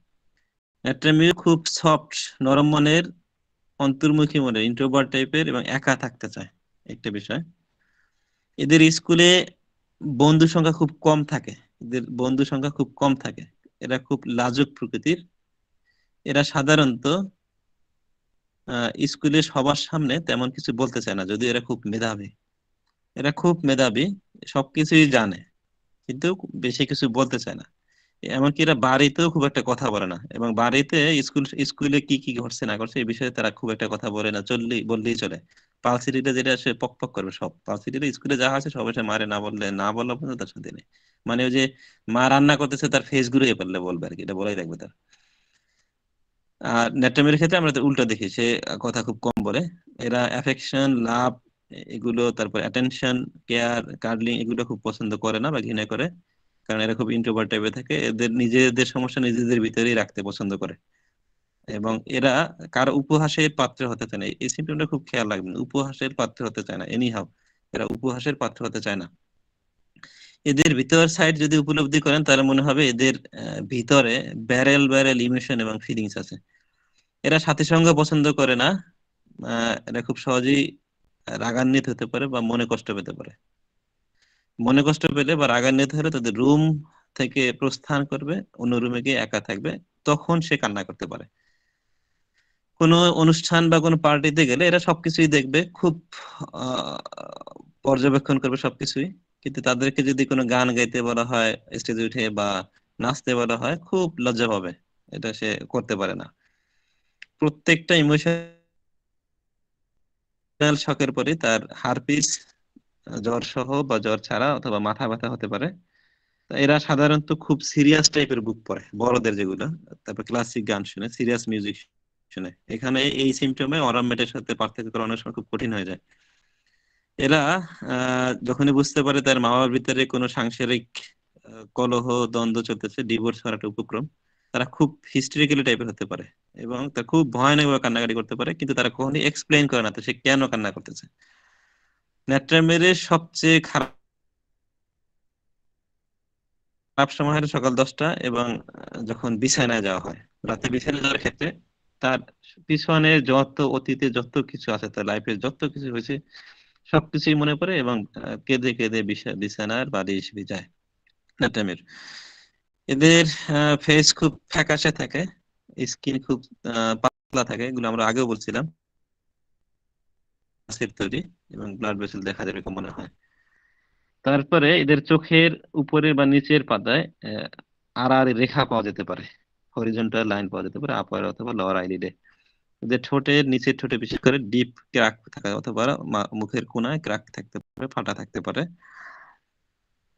অ্যাট্রামিও খুব সফট নরম মনের, অন্তর্মুখী মনের ইন্ট্রোভার্ট টাইপের এবং একা থাকতে চায় একটা বিষয়। এদের স্কুলে বন্ধু সংখ্যা খুব কম থাকে। এদের বন্ধু সংখ্যা খুব কম থাকে। এরা খুব লাজুক প্রকৃতির। এরা সাধারণত স্কুলে সবার সামনে তেমন কিছু বলতে চায় না, যদিও এরা খুব মেধাবী। এরা খুব মেধাবী, সবকিছুই জানে, কিন্তু বেশি কিছু বলতে চায় না। এমনকি এরা বাড়িতেও খুব একটা কথা বলে না, এবং বাড়িতে স্কুল, স্কুলে কি কি ঘটছে না ঘটছে এই বিষয়ে তারা খুব একটা কথা বলে না, চললেই, বললেই চলে। পালসিটিটা যেটা পক পক করবে, সব পালসিটিটা স্কুলে যা আছে মারে, না বললে, না পর্যন্ত তার সাথে নেই। মানে ওই যে মা রান্না করতেছে, তার ফেস ঘুরিয়ে পারলে বলবে আর কি, এটা বলাই রাখবে তার। আর ক্ষেত্রে আমরা তো উল্টা দেখি, সে কথা খুব কম বলে। এরা অ্যাফেকশন লাভ এগুলো, তারপর অ্যাটেনশন কেয়ার কার্ডলিং এগুলো খুব পছন্দ করে না বা ঘৃণা করে। কারণ এরা খুব ইন্ট্রোভার্ট টাইপের থাকে, এদের নিজেদের সমস্যা নিজেদের ভিতরেই রাখতে পছন্দ করে। এবং এরা কারও উপহাসের পাত্র হতে চায় না। এই সিমটমটা খুব খেয়াল রাখবেন, উপহাসের পাত্র হতে চায় না। এনি হাউ এরা উপহাসের পাত্র হতে চায় না। এদের ভিতর সাইড যদি উপলব্ধি করেন, তাহলে মনে হবে এদের ভিতরে ব্যারেল ব্যারেল ইমোশন এবং ফিলিংস আছে। এরা সাথী সঙ্গ পছন্দ করে না এরা খুব সহজেই রাগান্বিত হতে পারে বা মনে কষ্ট পেতে পারে। মনে কষ্ট পেলে বা রাগান্বিত হলে তাদের রুম থেকে প্রস্থান করবে, অন্য রুমে গিয়ে একা থাকবে, তখন সে কান্না করতে পারে। কোনো অনুষ্ঠান বা কোনো পার্টিতে গেলে এরা সবকিছুই দেখবে, খুব পর্যবেক্ষণ করবে সবকিছুই। কিন্তু তাদেরকে যদি কোনো গান গাইতে বলা হয়, স্টেজে উঠে বা নাচতে বলা হয়, খুব লজ্জা পাবে। এটা সে করতে পারে না। প্রত্যেকটা ইমোশনাল শখের পরে তার হারপিস, জ্বর সহ বা জ্বর ছাড়া অথবা মাথা ব্যথা হতে পারে। এরা সাধারণত খুব সিরিয়াস টাইপের বুক পড়ে, বড়দের যেগুলো। তারপর ক্লাসিক গান শুনে, সিরিয়াস মিউজিক শুনে। এখানে এই সিমটমে অরামেটের সাথে পার্থক্য করা অনেক সময় খুব কঠিন হয়ে যায়। এরা যখনই বুঝতে পারে তার মা বাবার ভিতরে কোনো সাংসারিক কলহ, দ্বন্দ্ব চলতেছে ডিভোর্স হওয়ার একটা উপক্রম, তারা খুব হিস্ট্রিক্যালি টাইপের হতে পারে এবং তারা খুব ভয়ানকভাবে কান্নাকাটি করতে পারে, কিন্তু তারা কখনোই এক্সপ্লেইন করে না তো সে কেন কান্না করতেছে। ন্যাট্রামের সবচেয়ে খারাপ খারাপ সময় হলো সকাল দশটা এবং যখন বিছানায় যাওয়া হয়। রাতে বিছানায় যাওয়ার ক্ষেত্রে তার পিছনে যত অতীতে যত কিছু আছে তার লাইফে যত কিছু হয়েছে সবকিছুই মনে পড়ে এবং কেঁদে কেঁদে বিছা- বিছানার বালিশ ভিজায় ন্যাট্রামের এদের ফেস খুব ফ্যাকাশে থাকে স্কিন খুব পাতলা থাকে এগুলো আমরা আগেও বলছিলাম। তৈরি এবং ব্লাড ভেসেল দেখা যাবে এরকম মনে হয়। তারপরে এদের চোখের উপরে বা নিচের পাতায় আর আর রেখা পাওয়া যেতে পারে। হরিজন্টাল লাইন পাওয়া যেতে পারে আপার অথবা লোয়ার আইলিডে যে ঠোঁটের নিচের ঠোঁটে বিশেষ করে ডিপ ক্র্যাক থাকা অথবা মুখের কোনায় ক্র্যাক থাকতে পারে, ফাটা থাকতে পারে।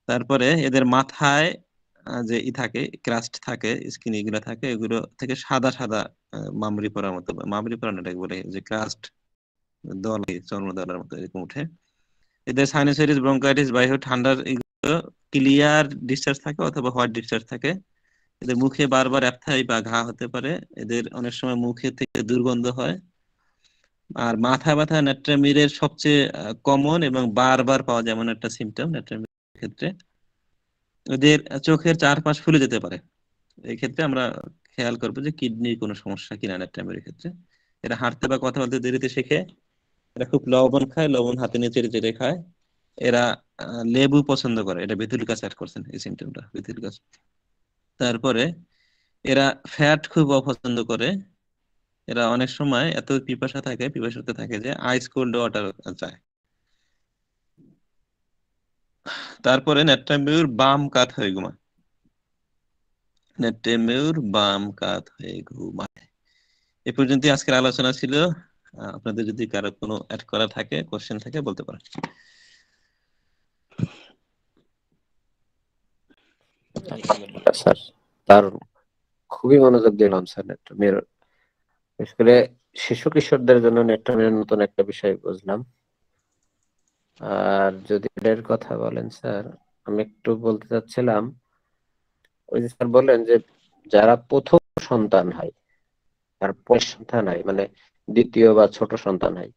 তারপরে এদের মাথায় যে ই থাকে ক্রাস্ট থাকে স্কিন এগুলো থাকে, এগুলো থেকে সাদা সাদা মামরি পড়ার মতো, মামরি পড়া না, এটাকে বলে যে ক্রাস্ট দল, চর্ম দলের মতো এরকম উঠে। এদের সাইনোসাইটিস ব্রঙ্কাইটিস বাই ঠান্ডার এগুলো ক্লিয়ার ডিসচার্জ থাকে অথবা হোয়াইট ডিসচার্জ থাকে। এদের মুখে বারবার অ্যাপথাই বা ঘা হতে পারে। এদের অনেক সময় মুখে থেকে দুর্গন্ধ হয়। আর মাথা ব্যথা ন্যাট্রামিরের সবচেয়ে কমন এবং বারবার পাওয়া যায় এমন একটা সিমটম ন্যাট্রামিরের ক্ষেত্রে। এদের চোখের চারপাশ ফুলে যেতে পারে। এই ক্ষেত্রে আমরা খেয়াল করব যে কিডনির কোনো সমস্যা কিনা ন্যাট্রামিরের ক্ষেত্রে। এরা হাঁটতে বা কথা বলতে দেরিতে শেখে। এরা খুব লবণ খায়, লবণ হাতে নিয়ে চেড়ে চেড়ে খায়। এরা লেবু পছন্দ করে। এটা বেথুলিকাস অ্যাড করছেন এই সিমটমটা বেথুলিকাস তারপরে এরা ফ্যাট খুব অপছন্দ করে। এরা অনেক সময় এত পিপাসা থাকে পিপাসাতে থাকে যে আইস কোল্ড ওয়াটার চায়। তারপরে নেট্রামিউর বাম কাত হয়ে ঘুমায়। নেট্রামিউর বাম কাত হয়ে ঘুমায়। এ পর্যন্ত আজকের আলোচনা ছিল। আপনাদের যদি কারও কোনো অ্যাড করা থাকে কোশ্চেন থাকে, বলতে পারেন।
স্যার তার খুবই মনোযোগ দিলাম স্যার নেট্রামের বিশেষ করে শিশু কিশোরদের জন্য নেট্রামের নতুন একটা বিষয় বুঝলাম। আর যদি এর কথা বলেন স্যার, আমি একটু বলতে চাচ্ছিলাম, ওই যে স্যার বললেন যে যারা প্রথম সন্তান হয় আর পরের সন্তান হয় মানে দ্বিতীয় বা ছোট সন্তান হয়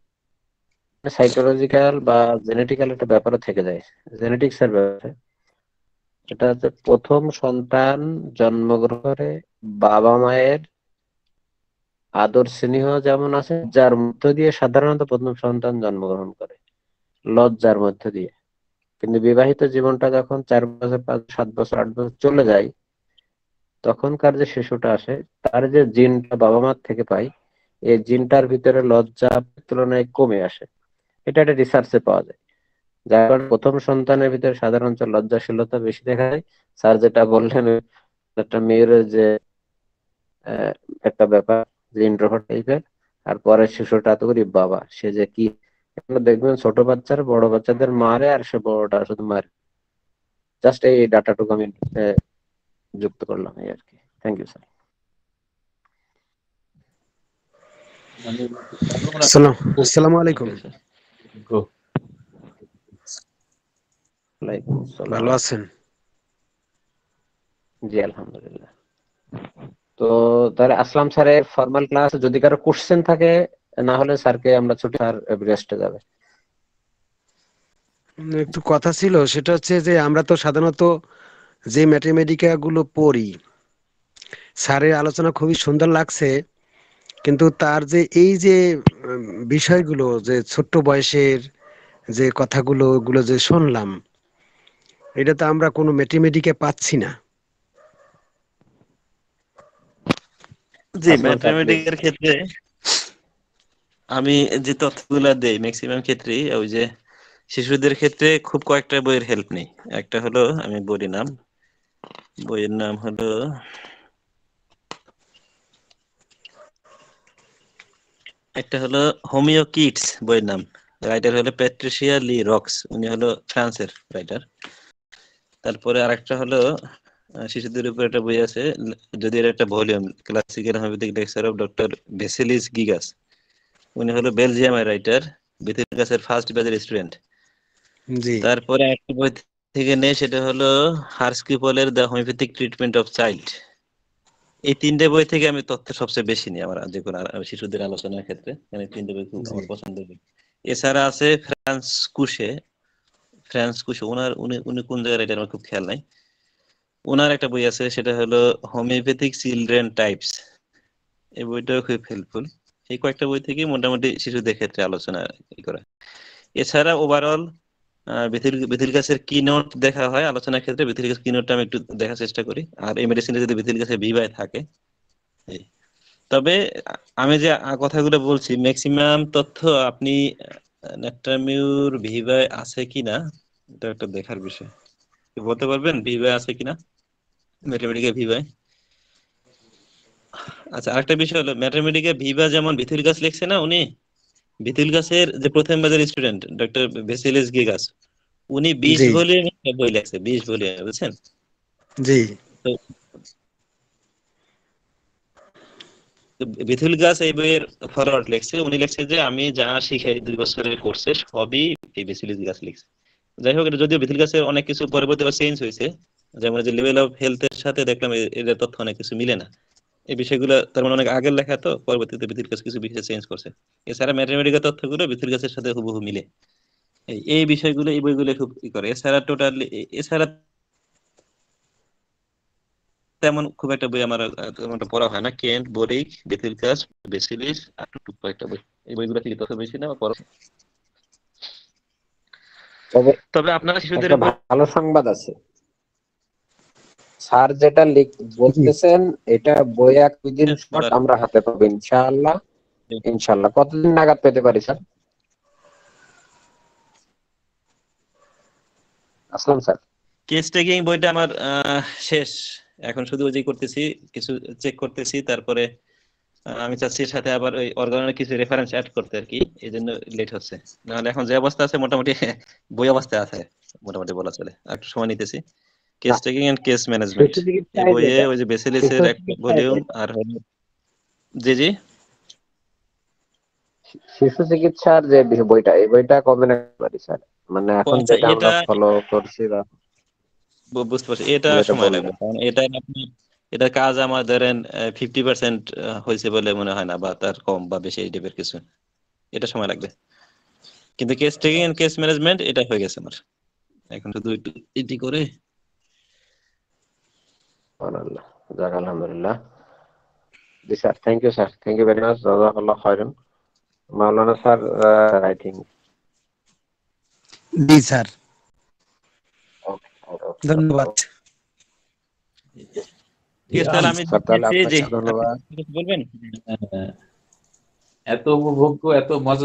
সাইকোলজিক্যাল বা জেনেটিক্যাল একটা ব্যাপারও থেকে যায়। জেনেটিক্স এর ব্যাপারে এটা হচ্ছে প্রথম সন্তান জন্মগ্রহণে বাবা মায়ের আদর স্নেহ যেমন আছে, যার মধ্য দিয়ে সাধারণত প্রথম সন্তান জন্মগ্রহণ করে, লজ্জার মধ্য দিয়ে। কিন্তু বিবাহিত জীবনটা যখন চার বছর, পাঁচ, সাত বছর, আট বছর চলে যায়, তখনকার যে শিশুটা আসে, তার যে জিনটা বাবা মার থেকে পাই এই জিনটার ভিতরে লজ্জা, তুলনায় কমে আসে। এটা একটা রিসার্চে পাওয়া যায়। যার প্রথম সন্তানের ভিতরে সাধারণত লজ্জাশীলতা বেশি দেখা যায়। স্যার যেটা বললেন একটা মেয়ের যে আহ, একটা ব্যাপার যে ইন্ট্রোভার্ট টাইপের আর পরে শিশুটা তো করি বাবা সে যে কি দেখবেন ছোট বাচ্চার বড় বাচ্চাদের মারে আর সে বড়টা শুধু মারে। জাস্ট এই ডাটাটুকু আমি যুক্ত করলাম এই আর কি। থ্যাংক ইউ স্যার
আসসালাম আসসালামু আলাইকুম। ভালো আছেন?
জি আলহামদুলিল্লাহ। তো তাহলে আসলাম স্যারের ফর্মাল ক্লাস যদি কারও কোশ্চেন থাকে না হলে স্যারকে আমরা ছুটি আর রেস্টে যাবে।
একটু কথা ছিল সেটা হচ্ছে যে আমরা তো সাধারণত যে ম্যাথমেটিকা গুলো পড়ি স্যারের আলোচনা খুবই সুন্দর লাগছে কিন্তু তার যে এই যে বিষয়গুলো যে ছোট্ট বয়সের যে কথাগুলো ওগুলো যে শুনলাম এটা তো আমরা কোনো ম্যাথমেটিকে পাচ্ছি না।
জি ম্যাথমেটিক্যাল ক্ষেত্রে আমি যে তথ্যগুলো দেই ম্যাক্সিমাম ক্ষেত্রেই ওই যে শিশুদের ক্ষেত্রে খুব কয়েকটা বইয়ের হেল্প নেই। একটা হলো আমি বইয়ের নাম বইয়ের নাম হলো একটা হলো হোমিও কিডস বইয়ের নাম। রাইটার হলো প্যাট্রিসিয়া লি রক্স উনি হলো ফ্রান্সের রাইটার তারপরে আরেকটা হলো শিশুদের উপর একটা বই আছে যদি এর একটা volume classical homeopathic lecture of doctor Vassilis Ghegas উনি হলো বেলজিয়ামের রাইটার বেথিগাসের ফার্স্ট ব্যাচের স্টুডেন্ট
জি।
তারপরে একটা বই থেকে নেই সেটা হলো হার্সকিপলের the homeopathic treatment of child এই তিনটে বই থেকে আমি তথ্য সবচেয়ে বেশি নিই আমার যে কোনো শিশুদের আলোচনার ক্ষেত্রে। মানে তিনটে বই খুব আমার। পছন্দের বই। এছাড়া আছে ফ্রান্স কুশে ফ্রান্স কুশে, ওনার, উনি উনি কোন জায়গায় এটা আমার খুব খেয়াল নাই। ওনার একটা বই আছে, সেটা হলো হোমিওপ্যাথিক চিলড্রেন টাইপস এই বইটাও খুব হেল্পফুল এই কয়েকটা বই থেকে মোটামুটি শিশুদের ক্ষেত্রে আলোচনা করা। এছাড়া ওভারঅল বেথিল গাছের কি নোট দেখা হয়, আলোচনার ক্ষেত্রে বেথিল গাছ কি নোটটা আমি একটু দেখার চেষ্টা করি। আর এই মেডিসিনে যদি বেথিল গাছের বিবাহ থাকে তবে আমি যে কথাগুলো বলছি ম্যাক্সিমাম তথ্য আপনি নেট্রামিউর ভিভায় আছে কিনা এটা একটা দেখার বিষয়। বলতে পারবেন ভিভায় আছে কিনা? ম্যাথমেটিক্যাল ভিভায়। আচ্ছা আরেকটা বিষয় হলো ম্যাথমেটিক্যাল ভিভা যেমন ভিথিল গাছ লিখছে না উনি ভিথিল গাছের যে প্রথম বাজার স্টুডেন্ট ডক্টর ভেসিলিস গিগাস উনি বিশ। ভলিউম বই লেখছে বিশ ভলিউম বুঝছেন?
জি।
তো গাছ ফরওয়ার্ড লিখছে। উনি লিখছে যে, আমি যা শিখাই দুই বছরের কোর্সে সবই এই বেসিলিস গাছ লিখছে। যাই হোক যদিও গাছের অনেক কিছু পরবর্তী চেঞ্জ হয়েছে। যেমন যে লেভেল অফ হেলথের সাথে দেখলাম এদের তথ্য অনেক কিছু মিলে না। এই বিষয়গুলো তার মানে অনেক আগের লেখা তো, পরবর্তীতে বিথুল গাছ কিছু বিষয় চেঞ্জ করছে। এছাড়া ম্যাথমেটিক্যাল তথ্যগুলো বিথুল গাছের সাথে হুবহু মিলে। এই বিষয়গুলো এই বইগুলো খুব ই করে। এছাড়া টোটালি এছাড়া তেমন খুব একটা বই আমার তেমন পড়া হয় না। কেন্ট বোরিক বেথিলকাস বেসিলিস আর টুক কয়েকটা বই। এই বইগুলো থেকে তথ্য বেশি না পড়া।
তবে
আপনারা শিশুদের
ভালো সংবাদ আছে। স্যার যেটা লিখ বলতেছেন এটা বই এক দুই দিন শর্ট আমরা হাতে পাবো ইনশাআল্লাহ। ইনশাআল্লাহ। কতদিন নাগাদ পেতে পারি স্যার? আসলাম স্যার।
কেস টেকিং বইটা আমার আহ, শেষ। এখন শুধু ওই যে করতেছি কিছু চেক করতেছি তারপরে আমি চাচ্ছি সাথে আবার ওই অর্গানের কিছু রেফারেন্স অ্যাড করতে আর কি এই জন্য লেট হচ্ছে। নাহলে এখন যে অবস্থা আছে মোটামুটি বই অবস্থায় আছে মোটামুটি বলা চলে। একটু সময় নিতেছি। Case taking and case management বইয়ে ওই যে বেসিলিসের
চিকিৎসায়
ভলিউম আর জি জি।
শিশু চিকিৎসার যে বইটা এই বইটা কবে পারি স্যার? মানে এখন যেটা আমরা ফলো করছি
বুঝতে পারছি। এটা সময় লাগবে। কারণ এটা আপনি এটার কাজ আমার ধরেন ফিফটি পার্সেন্ট হয়েছে বলে মনে হয় না বা তার কম বা বেশি এই টাইপের কিছু। এটা সময় লাগবে। কিন্তু case taking and case management এটা হয়ে গেছে আমার। এখন শুধু একটু এটি করে।
যাক আলহামদুলিল্লাহ। জি sir thank you sir. Thank you very much জাযাকাল্লাহ খায়রান। মাওলানা স্যার আই থিংক
জি স্যার ধন্যবাদ
ঠিক আছে তাহলে আমি
স্যার তাহলে
দেখছি যে
আপনাকে ধন্যবাদ
কিছু বলবেন?
এত উপভোগ্য এত মজা